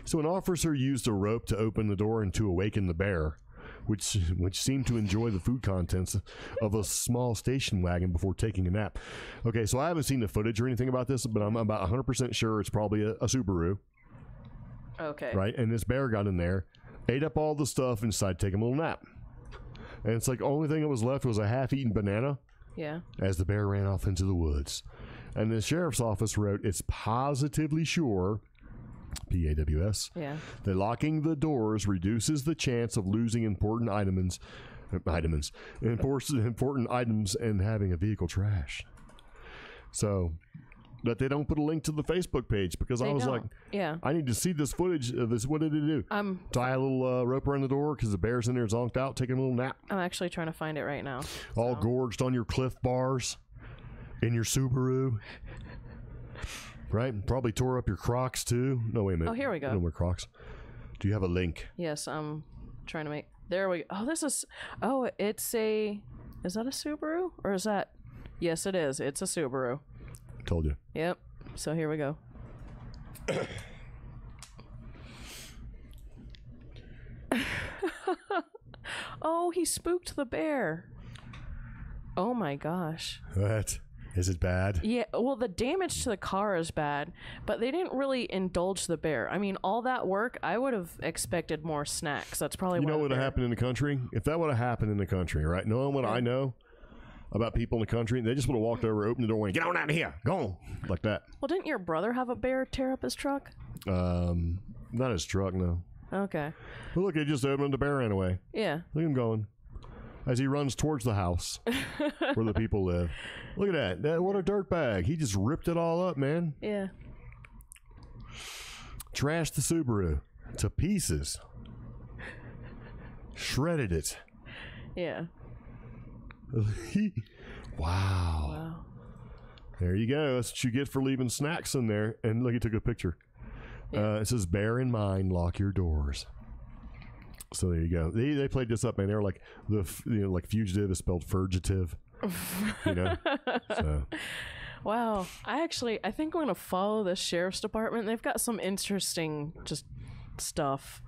So, an officer used a rope to open the door and to awaken the bear, which which seemed to enjoy the food contents of a small station wagon before taking a nap. Okay, so I haven't seen the footage or anything about this, but I'm about 100% sure it's probably a, a Subaru, Okay. right? And this bear got in there, ate up all the stuff, and decided to take a little nap. And it's like only thing that was left was a half-eaten banana Yeah. as the bear ran off into the woods. And the sheriff's office wrote, "It's positively sure." PAWS Yeah. that locking the doors reduces the chance of losing important items, items, important important items, and having a vehicle trash. So, but they don't put a link to the Facebook page because I was don't. like, yeah. I need to see this footage of this. What did it do? I'm Tie a little uh, rope around the door because the bear's in there zonked out, taking a little nap, I'm actually trying to find it right now. all gorged on your Clif bars in your Subaru. Right? Probably tore up your Crocs too. No, wait a minute. Oh, here we go. No more Crocs. Do you have a link? Yes, I'm trying to make. There we. Go. Oh, this is. Oh, it's a. Is that a Subaru or is that? Yes, it is. It's a Subaru. Told you. Yep. So here we go. oh, he spooked the bear. Oh my gosh. What? Is it bad? Yeah, well, the damage to the car is bad, but they didn't really indulge the bear. I mean, all that work, I would have expected more snacks. That's probably You know what would have happened in the country? If that would have happened in the country, right? Knowing what I know about people in the country, they just would have walked over, opened the door, and went, get on out of here, go on, like that. Well, didn't your brother have a bear tear up his truck? Um, not his truck, no. Okay. But look, he just opened the bear ran away. Yeah. Look at him going as he runs towards the house where the people live. Look at that. that. What a dirt bag. He just ripped it all up, man. Yeah. Trashed the Subaru to pieces. Shredded it. Yeah. wow. Wow. There you go. That's what you get for leaving snacks in there. And look, he took a picture. Uh, it says, "Bear in mind, lock your doors." So there you go. They they played this up, man. They were like the you know like fugitive is spelled furgitive. you know. So Wow. I actually, I think I'm going to follow the sheriff's department. They've got some interesting just stuff.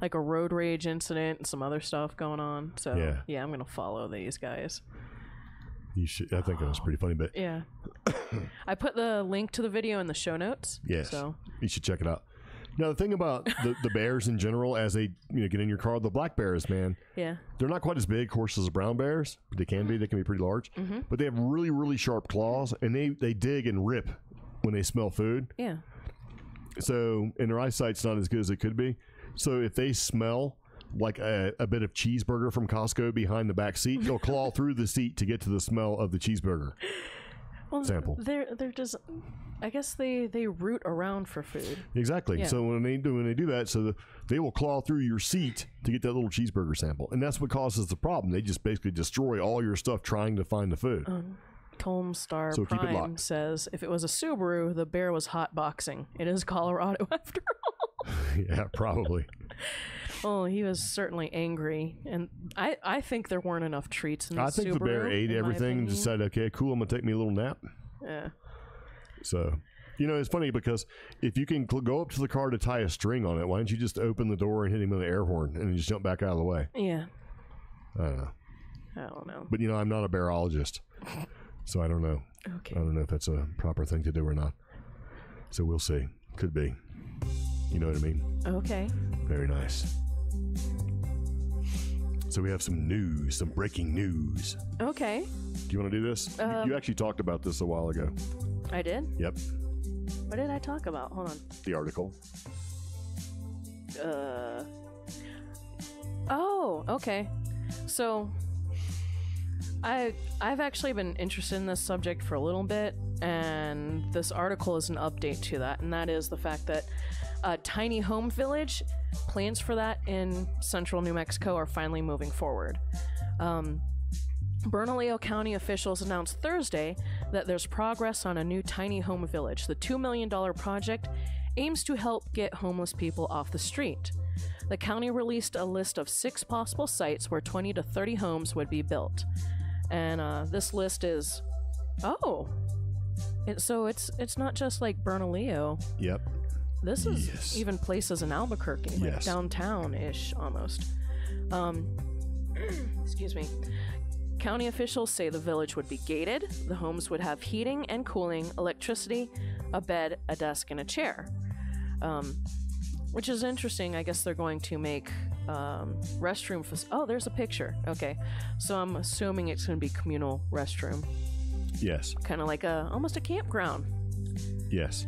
Like a road rage incident and some other stuff going on. So, Yeah. yeah, I'm going to follow these guys. you should. I think it was pretty funny, but Yeah. I put the link to the video in the show notes. yes, So, you should check it out. Now the thing about the, the bears in general, as they you know get in your car, the black bears, man, yeah. they're not quite as big, of course, as the brown bears. But they can be. They can be pretty large, mm-hmm. but they have really really sharp claws, and they they dig and rip when they smell food. Yeah. So, and their eyesight's not as good as it could be. So, if they smell like a, a bit of cheeseburger from Costco behind the back seat, they'll claw through the seat to get to the smell of the cheeseburger. Well, Sample. They're they're just. I guess they they root around for food. Exactly. Yeah. So when they do when they do that, so the, they will claw through your seat to get that little cheeseburger sample, and that's what causes the problem. They just basically destroy all your stuff trying to find the food. Um, Tom Star So keep it Prime says if it was a Subaru, the bear was hot boxing. It is Colorado after all. yeah, probably. Oh, he was certainly angry, and I I think there weren't enough treats in the I think the bear ate in my everything and opinion. decided, okay, cool, I'm gonna take me a little nap. Yeah. So, you know, it's funny because if you can cl- go up to the car to tie a string on it, why don't you just open the door and hit him with an air horn and then just jump back out of the way? Yeah. I don't know. I don't know. But you know, I'm not a bearologist, so I don't know. Okay. I don't know if that's a proper thing to do or not. So we'll see. Could be. You know what I mean? Okay. Very nice. So we have some news, some breaking news. Okay. Do you want to do this? You- Um, you actually talked about this a while ago. I did. Yep, What did I talk about? Hold on. the article. Uh. Oh, okay. So, I I've actually been interested in this subject for a little bit, and this article is an update to that, and that is the fact that A tiny home village, plans for that in central New Mexico are finally moving forward. Um, Bernalillo County officials announced Thursday that there's progress on a new tiny home village. The $2 million project aims to help get homeless people off the street. The county released a list of six possible sites where 20 to 30 homes would be built. And uh, this list is. Oh! It, so it's it's not just like Bernalillo. Yep. This is Yes. even places in Albuquerque, like Yes. downtown ish almost. Um, excuse me. County officials say the village would be gated, the homes would have heating and cooling, electricity, a bed, a desk, and a chair. Um, which is interesting. I guess they're going to make um, restroom. Fac- oh, there's a picture. Okay, so I'm assuming it's going to be communal restroom, Yes. kind of like a almost a campground. Yes.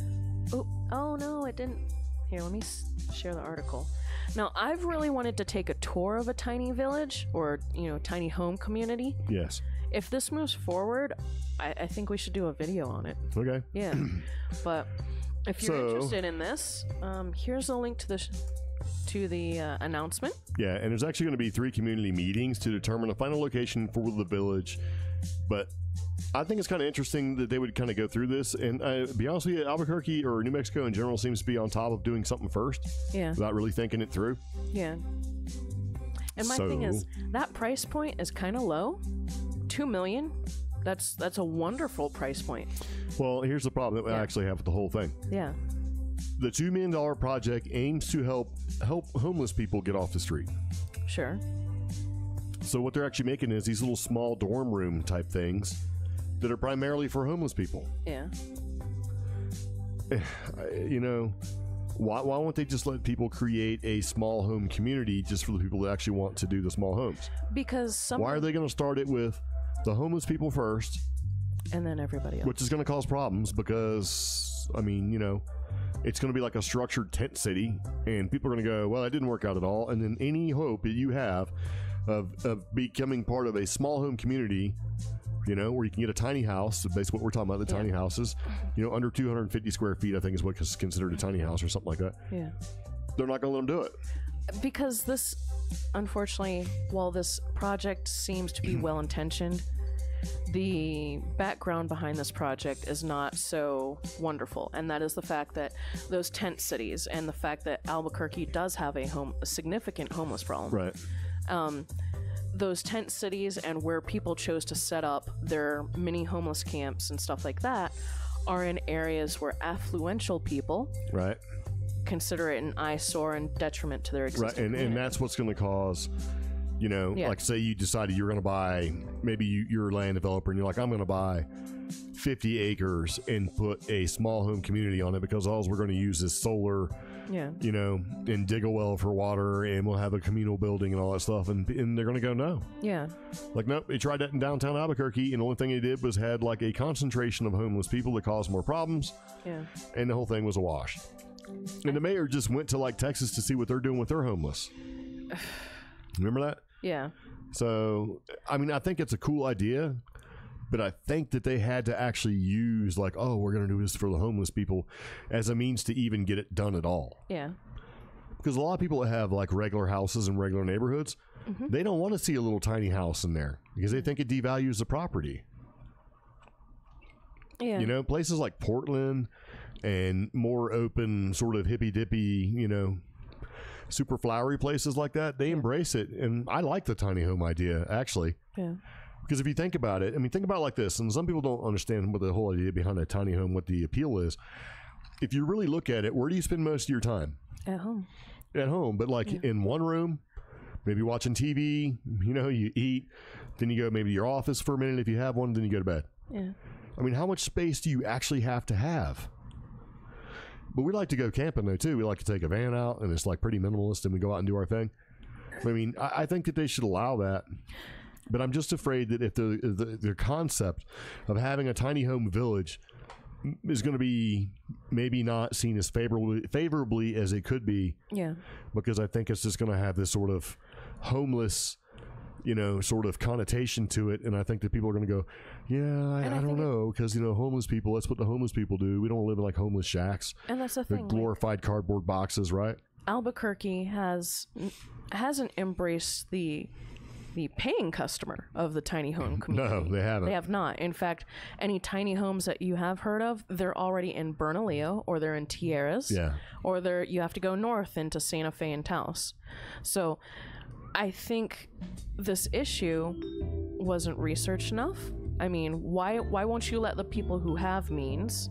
Oh, oh no, it didn't. Here, let me share the article. Now, I've really wanted to take a tour of a tiny village or, you know, tiny home community. Yes. If this moves forward, I, I think we should do a video on it. Okay. Yeah. but if you're So- interested in this, um, here's a link to the sh- to the uh, announcement. Yeah, and there's actually going to be three community meetings to determine a final location for the village. But I think it's kind of interesting that they would kind of go through this. And uh, be honest with you, Albuquerque or New Mexico in general seems to be on top of doing something first Yeah. without really thinking it through. Yeah. And my thing is, that price point is kind of low. Two million. That's that's a wonderful price point. Well, here's the problem that we Yeah. actually have with the whole thing. Yeah. The two million dollar project aims to help help homeless people get off the street. Sure. So what they're actually making is these little small dorm room type things that are primarily for homeless people. Yeah. You know, why, why won't they just let people create a small home community just for the people that actually want to do the small homes? Because some Why are they going to start it with the homeless people first, and then everybody else. which is going to cause problems because, I mean, you know, it's going to be like a structured tent city, and people are going to go, well, that didn't work out at all. And then any hope that you have of, of becoming part of a small home community, you know, where you can get a tiny house, basically what we're talking about, the tiny houses, you know, under 250 square feet, I think is what is considered a tiny house or something like that. yeah. They're not going to let them do it. Because this, unfortunately, while this project seems to be well intentioned, the background behind this project is not so wonderful, and that is the fact that those tent cities and the fact that Albuquerque does have a home a significant homeless problem. Right. um, those tent cities and where people chose to set up their mini homeless camps and stuff like that are in areas where affluential people Right. consider it an eyesore and detriment to their existing Right. And, and that's what's going to cause, you know, Yeah. like say you decided you're going to buy, maybe you, you're a land developer and you're like, I'm going to buy 50 acres and put a small home community on it because all we're going to use is solar, yeah you know, and dig a well for water and we'll have a communal building and all that stuff. And, and they're going to go, no. yeah Like, nope, they tried that in downtown Albuquerque and the only thing they did was had like a concentration of homeless people that caused more problems. yeah and the whole thing was a wash. And the mayor just went to like Texas to see what they're doing with their homeless. Remember that? yeah So, I mean, I think it's a cool idea, but I think that they had to actually use like, oh, we're going to do this for the homeless people as a means to even get it done at all. yeah Because a lot of people that have like regular houses in regular neighborhoods, mm-hmm. they don't want to see a little tiny house in there because they think it devalues the property. yeah You know, places like Portland and more open, sort of hippy dippy, you know, super flowery places like that, they embrace it. And I like the tiny home idea, actually. yeah Because if you think about it, I mean, think about it like this, and some people don't understand what the whole idea behind a tiny home, what the appeal is. If you really look at it, where do you spend most of your time? at home At home, but like in one room, maybe watching TV, you know, you eat, then you go maybe to your office for a minute if you have one, then you go to bed. yeah I mean, how much space do you actually have to have? But we like to go camping though too. We like to take a van out, and it's like pretty minimalist, and we go out and do our thing. I mean, I, I think that they should allow that. But I'm just afraid that if the the, the concept of having a tiny home village is going to be maybe not seen as favorably favorably as it could be, yeah because I think it's just going to have this sort of homeless you know, sort of connotation to it, and I think that people are going to go, yeah, I, I I, don't know, because you know, homeless people. That's what the homeless people do. We don't live in like homeless shacks. And that's the thing. like, glorified cardboard boxes, right? Albuquerque has hasn't embraced the the paying customer of the tiny home community. No, they haven't. They have not. In fact, any tiny homes that you have heard of, they're already in Bernalillo or they're in Tijeras. Yeah. Or they're you have to go north into Santa Fe and Taos. So I think this issue wasn't researched enough. I mean, why why won't you let the people who have means,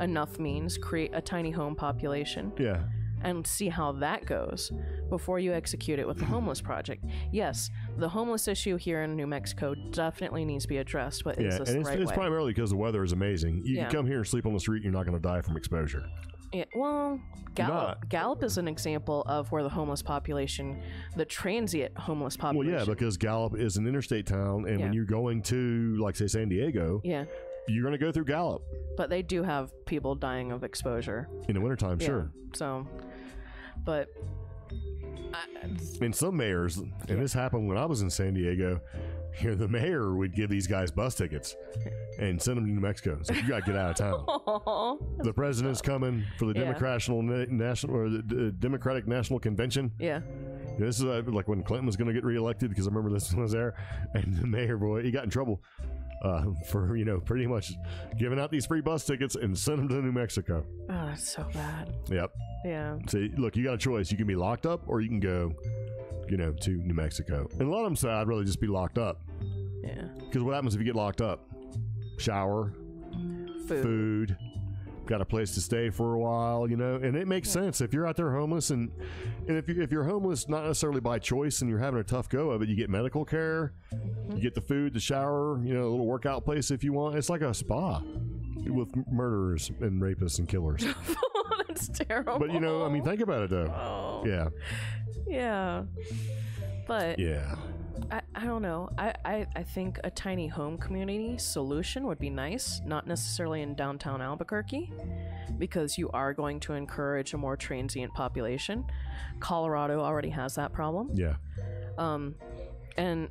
enough means, create a tiny home population? Yeah. And see how that goes before you execute it with the homeless project. Yes, the homeless issue here in New Mexico definitely needs to be addressed, but is Yeah, this and the it's, right it's way? primarily because the weather is amazing. You Yeah. can come here and sleep on the street, and you're not going to die from exposure. Yeah, well, Gallup. Gallup is an example of where the homeless population, the transient homeless population. Well, yeah, because Gallup is an interstate town, and when you're going to, like, say, San Diego, yeah, you're going to go through Gallup but they do have people dying of exposure. in the wintertime, Yeah, sure. So, but I, And some mayors, and this happened when I was in San Diego, here the mayor would give these guys bus tickets and send them to New Mexico. So you got to get out of town. the president's coming for the Yeah. Democratic Na- National or the Democratic National Convention. yeah, This is uh, like when Clinton was going to get reelected because I remember this one was there, and the mayor boy he got in trouble uh, for you know pretty much giving out these free bus tickets and send them to New Mexico. oh, that's so bad. Yep. Yeah, So look, you got a choice. You can be locked up, or you can go, you know, to New Mexico. And a lot of them say I'd rather just be locked up yeah. because what happens if you get locked up? Shower, Food. food, got a place to stay for a while, you know, and it makes sense if you're out there homeless and and if you if you're homeless not necessarily by choice and you're having a tough go of it, you get medical care, you mm-hmm. get the food, the shower, you know, a little workout place if you want. It's like a spa with murderers and rapists and killers. that's terrible. But you know, I mean, think about it though. Oh. Yeah, Yeah. But yeah, I, I don't know. I, I, I think a tiny home community solution would be nice, not necessarily in downtown Albuquerque, because you are going to encourage a more transient population. Colorado already has that problem. yeah. Um, and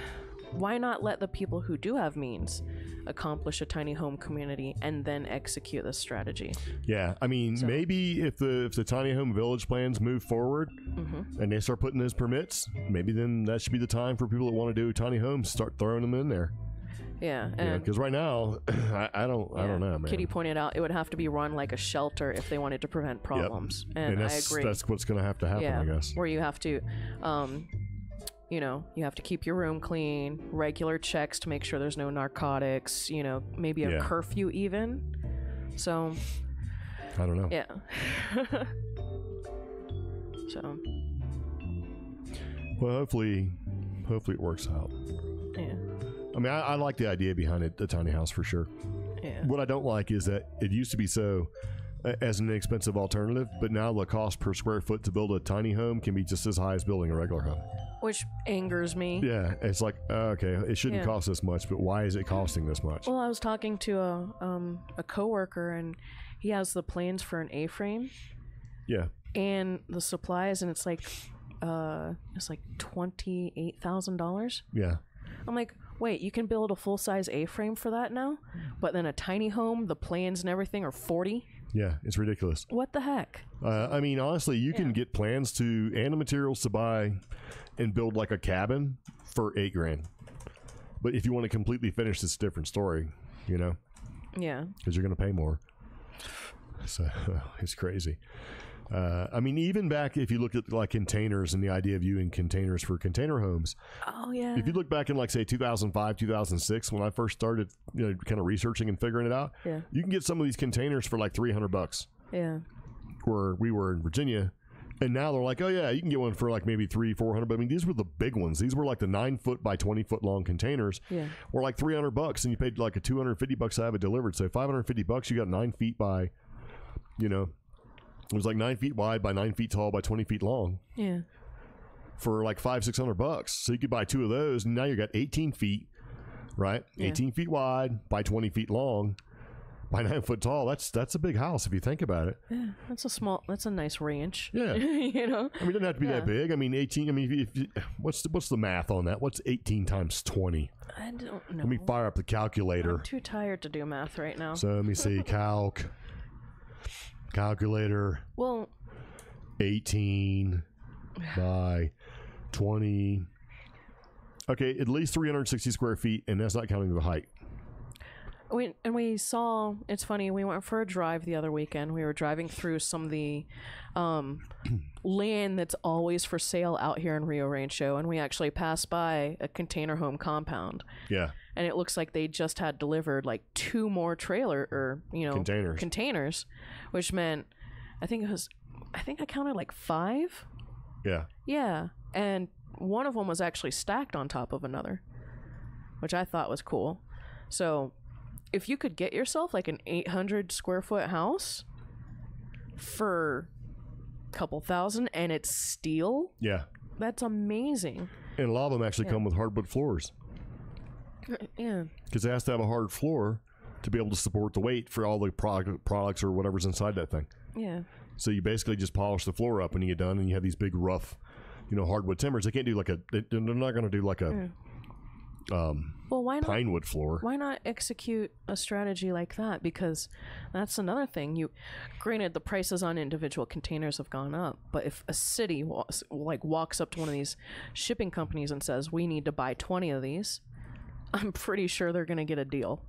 why not let the people who do have means accomplish a tiny home community and then execute this strategy? Yeah, I mean, maybe if the if the tiny home village plans move forward Mm-hmm. and they start putting those permits, maybe then that should be the time for people that want to do tiny homes start throwing them in there. Yeah, Yeah, because right now, I, I don't, I don't know, man. Kitty pointed out it would have to be run like a shelter if they wanted to prevent problems, and, and I that's agree. that's what's going to have to happen, yeah, I guess. where you have to, um, you know, you have to keep your room clean, regular checks to make sure there's no narcotics. You know, maybe a Yeah. curfew even. So I don't know. yeah. so Well, hopefully, hopefully it works out. yeah, I mean, I, I like the idea behind it, the tiny house for sure. yeah, What I don't like is that it used to be so as an inexpensive alternative, but now the cost per square foot to build a tiny home can be just as high as building a regular home. which angers me. Yeah, it's like uh, okay, it shouldn't Yeah. cost this much, but why is it costing this much? Well, I was talking to a um a coworker and he has the plans for an A-frame Yeah, and the supplies and it's like uh it's like twenty eight thousand dollars. yeah, I'm like, wait, you can build a full size A frame for that now? But then a tiny home, the plans and everything are forty? Yeah. It's ridiculous. What the heck? Uh, I mean, honestly, you can get plans to and the materials to buy and build like a cabin for eight grand. But if you want to completely finish, it's a different story, you know, Yeah. because you're going to pay more. So it's crazy. Uh, I mean, even back if you look at like containers and the idea of using containers for container homes, Oh yeah. if you look back in like say 2005 2006 when i first started you know kind of researching and figuring it out Yeah. you can get some of these containers for like 300 bucks yeah. where we were in virginia and now they're like oh yeah you can get one for like maybe three 400 but i mean these were the big ones these were like the nine foot by 20 foot long containers Yeah. were like 300 bucks and you paid like a 250 bucks to have it delivered so 550 bucks you got nine feet by you know it was like nine feet wide by nine feet tall by 20 feet long Yeah. for like five six hundred bucks. So you could buy two of those, and now you got eighteen feet, right? Yeah. Eighteen feet wide by twenty feet long. by nine foot tall. That's that's a big house if you think about it. Yeah, that's a small. That's a nice ranch. Yeah. you know. I mean, it doesn't have to be that big. I mean, eighteen. I mean, if you, what's the, what's the math on that? What's eighteen times twenty? I don't know. Let me fire up the calculator. I'm too tired to do math right now. So let me see. Calc. Calculator. well, 18 by 20. Okay, at least 360 square feet, and that's not counting the height. We and we saw. It's funny. We went for a drive the other weekend. We were driving through some of the um, land that's always for sale out here in Rio Rancho, and we actually passed by a container home compound. Yeah. and it looks like they just had delivered like two more trailer or you know Containers. containers which meant i think it was i think i counted like five Yeah. yeah and one of them was actually stacked on top of another which i thought was cool so if you could get yourself like an 800 square foot house for a couple thousand and it's steel Yeah. that's amazing And a lot of them actually Yeah. come with hardwood floors uh, yeah because it has to have a hard floor to be able to support the weight for all the product, products or whatever's inside that thing. yeah So you basically just polish the floor up when you get done, and you have these big rough, you know, hardwood timbers. They can't do like a. they- They're not going to do like a um, well why not pine wood floor. why not execute a strategy like that? Because that's another thing. You granted the prices on individual containers have gone up but if a city walks, like walks up to one of these shipping companies and says we need to buy 20 of these i'm pretty sure they're going to get a deal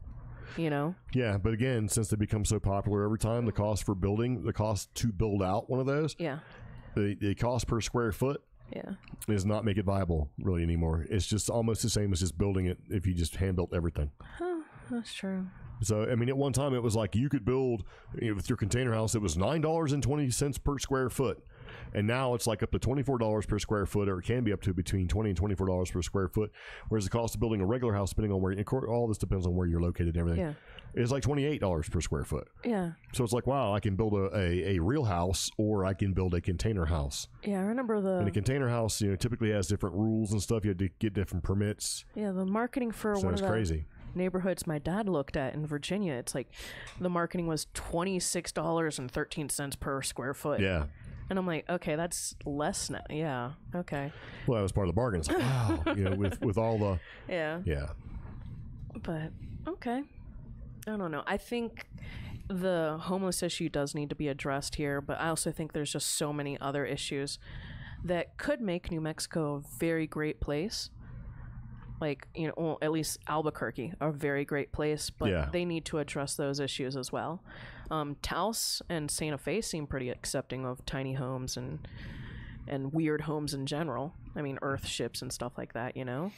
you know? Yeah, but again, since they become so popular every time, the cost for building, the cost to build out one of those, yeah. the, the cost per square foot yeah does not make it viable really anymore. It's just almost the same as just building it if you just hand built everything. oh, that's true So I mean, at one time it was like you could build you know, with your container house. It was nine dollars and twenty cents per square foot, and now it's like up to twenty four dollars per square foot, or it can be up to between twenty and twenty four dollars per square foot. Whereas the cost of building a regular house, depending on where, of course, all this depends on where you're located and everything, yeah is like twenty eight dollars per square foot. yeah So it's like, wow, I can build a, a, a real house or I can build a container house. yeah i remember the And a container house, you know, typically has different rules and stuff. You have to get different permits. yeah the marketing for So one of the crazy. neighborhoods my dad looked at in Virginia, it's like the marketing was twenty six dollars and thirteen cents per square foot. Yeah. And I'm like, okay, that's less now. Yeah. Okay. Well, that was part of the bargain. It's like, wow, you know, with, with all the, Yeah. yeah. But okay. I don't know. I think the homeless issue does need to be addressed here, but I also think there's just so many other issues that could make New Mexico a very great place. Like, you know, well, at least Albuquerque, a very great place, but Yeah. they need to address those issues as well. Um, Taos and Santa Fe seem pretty accepting of tiny homes and and weird homes in general. I mean, earth ships and stuff like that, you know?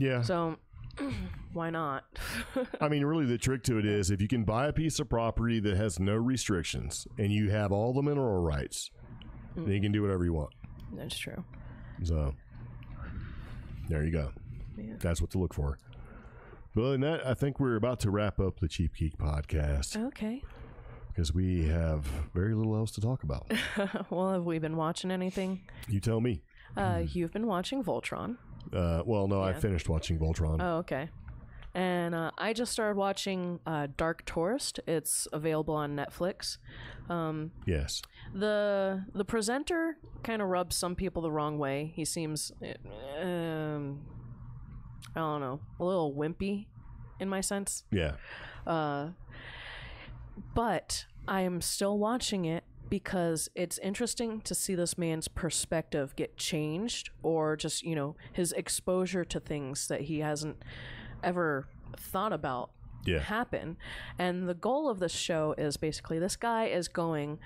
Yeah. So, why not? I mean, really, the trick to it is if you can buy a piece of property that has no restrictions and you have all the mineral rights, then you can do whatever you want. That's true. So, there you go. Yeah. That's what to look for. But other than that, I think we're about to wrap up the Cheap Geek podcast Okay. because we have very little else to talk about. well, have we been watching anything? you tell me. Uh, you've been watching Voltron. Uh, well, no, I finished watching Voltron. Oh, okay. And uh, I just started watching uh, Dark Tourist. It's available on Netflix. Um, yes. the the presenter kind of rubs some people the wrong way. He seems, uh, um, I don't know, a little wimpy, in my sense. Yeah. Uh, but I am still watching it because it's interesting to see this man's perspective get changed or just, you know, his exposure to things that he hasn't ever thought about Yeah. happen. And the goal of this show is basically this guy is going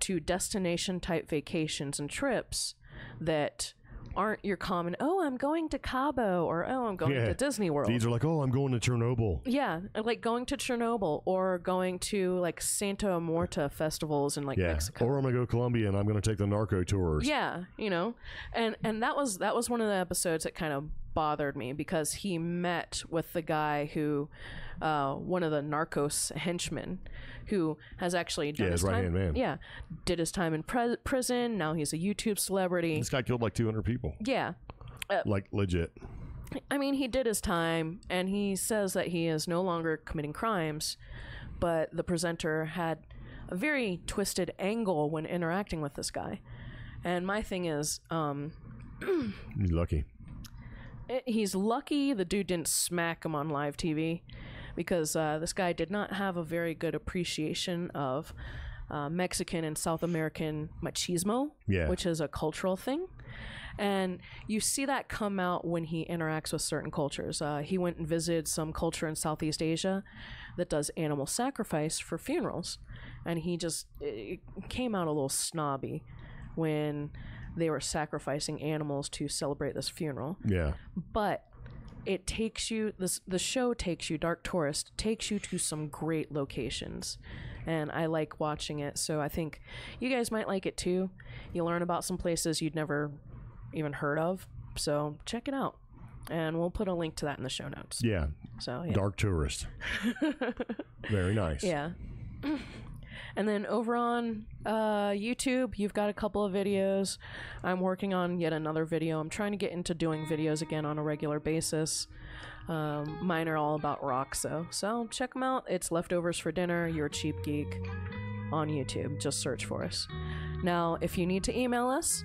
to destination type vacations and trips that aren't your common, oh, I'm going to Cabo or oh, I'm going Yeah. to Disney World. These are like, oh, I'm going to Chernobyl. Yeah, like going to Chernobyl or going to like Santa Muerta festivals in like Yeah. Mexico. Or I'm going to go to Colombia and I'm going to take the narco tours. yeah, you know, and and that was that was one of the episodes that kind of bothered me because he met with the guy who, uh, one of the Narcos henchmen, who has actually done Yeah, his his time. right-hand man. Yeah, did his time in pre- prison. Now he's a YouTube celebrity. This guy killed like 200 people. Yeah, Like, legit. I mean, he did his time, and he says that he is no longer committing crimes, but the presenter had a very twisted angle when interacting with this guy. And my thing is, um, He's lucky. it, he's lucky the dude didn't smack him on live TV because uh, this guy did not have a very good appreciation of uh, Mexican and South American machismo, Yeah. which is a cultural thing. And you see that come out when he interacts with certain cultures. Uh, he went and visited some culture in Southeast Asia that does animal sacrifice for funerals. And he just it came out a little snobby when they were sacrificing animals to celebrate this funeral Yeah. but it takes you this the show takes you dark tourist takes you to some great locations and i like watching it so i think you guys might like it too you learn about some places you'd never even heard of so check it out and we'll put a link to that in the show notes Yeah. so yeah Dark tourist. Very nice. yeah. And then over on uh, YouTube, you've got a couple of videos. I'm working on yet another video. I'm trying to get into doing videos again on a regular basis. Um, mine are all about rocks, though. So check them out. It's Leftovers for Dinner, You're a Cheap Geek on YouTube. Just search for us. Now, if you need to email us,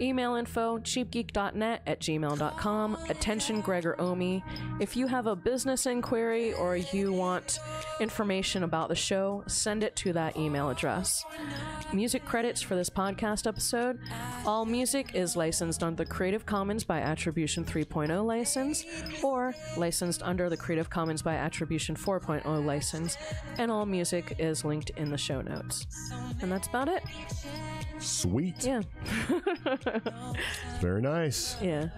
email info cheapgeek.net at gmail.com. Attention, Gregor Omi. If you have a business inquiry or you want information about the show, send it to that email address. Music credits for this podcast episode. All music is licensed under the Creative Commons by Attribution 3.0 license or licensed under the Creative Commons by Attribution 4.0 license, and all music is linked in the show notes. And that's about it. Sweet. Yeah. Very nice. Yeah.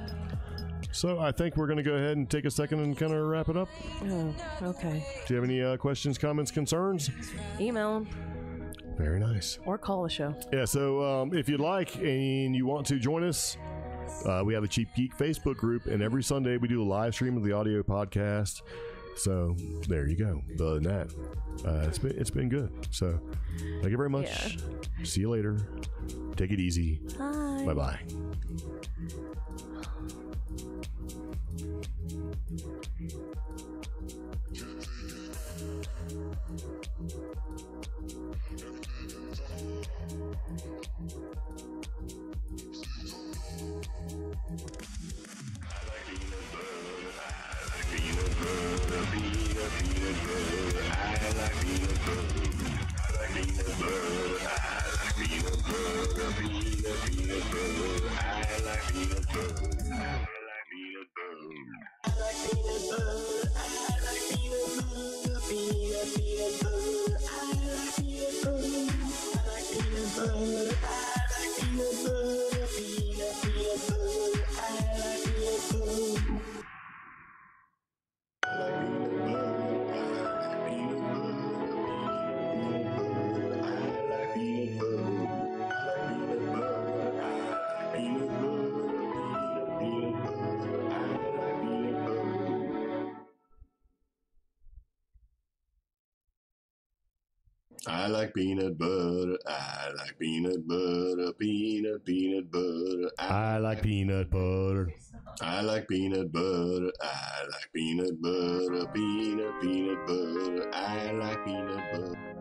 So I think we're going to go ahead and take a second and kind of wrap it up. Oh, okay. Do you have any uh, questions, comments, concerns? Email 'em Very nice. or call the show. Yeah, so um, if you'd like and you want to join us, uh, we have a Cheap Geek Facebook group, and every Sunday we do a live stream of the audio podcast. So there you go. Other than that, uh, it's been it's been good. So thank you very much. See you later. Take it easy. Bye. Bye bye. I like peanut butter. I like peanut butter. I like peanut, butter. peanut peanut butter. I like peanut butter. I like peanut butter. I like peanut butter. Peanut, peanut butter. I like peanut butter.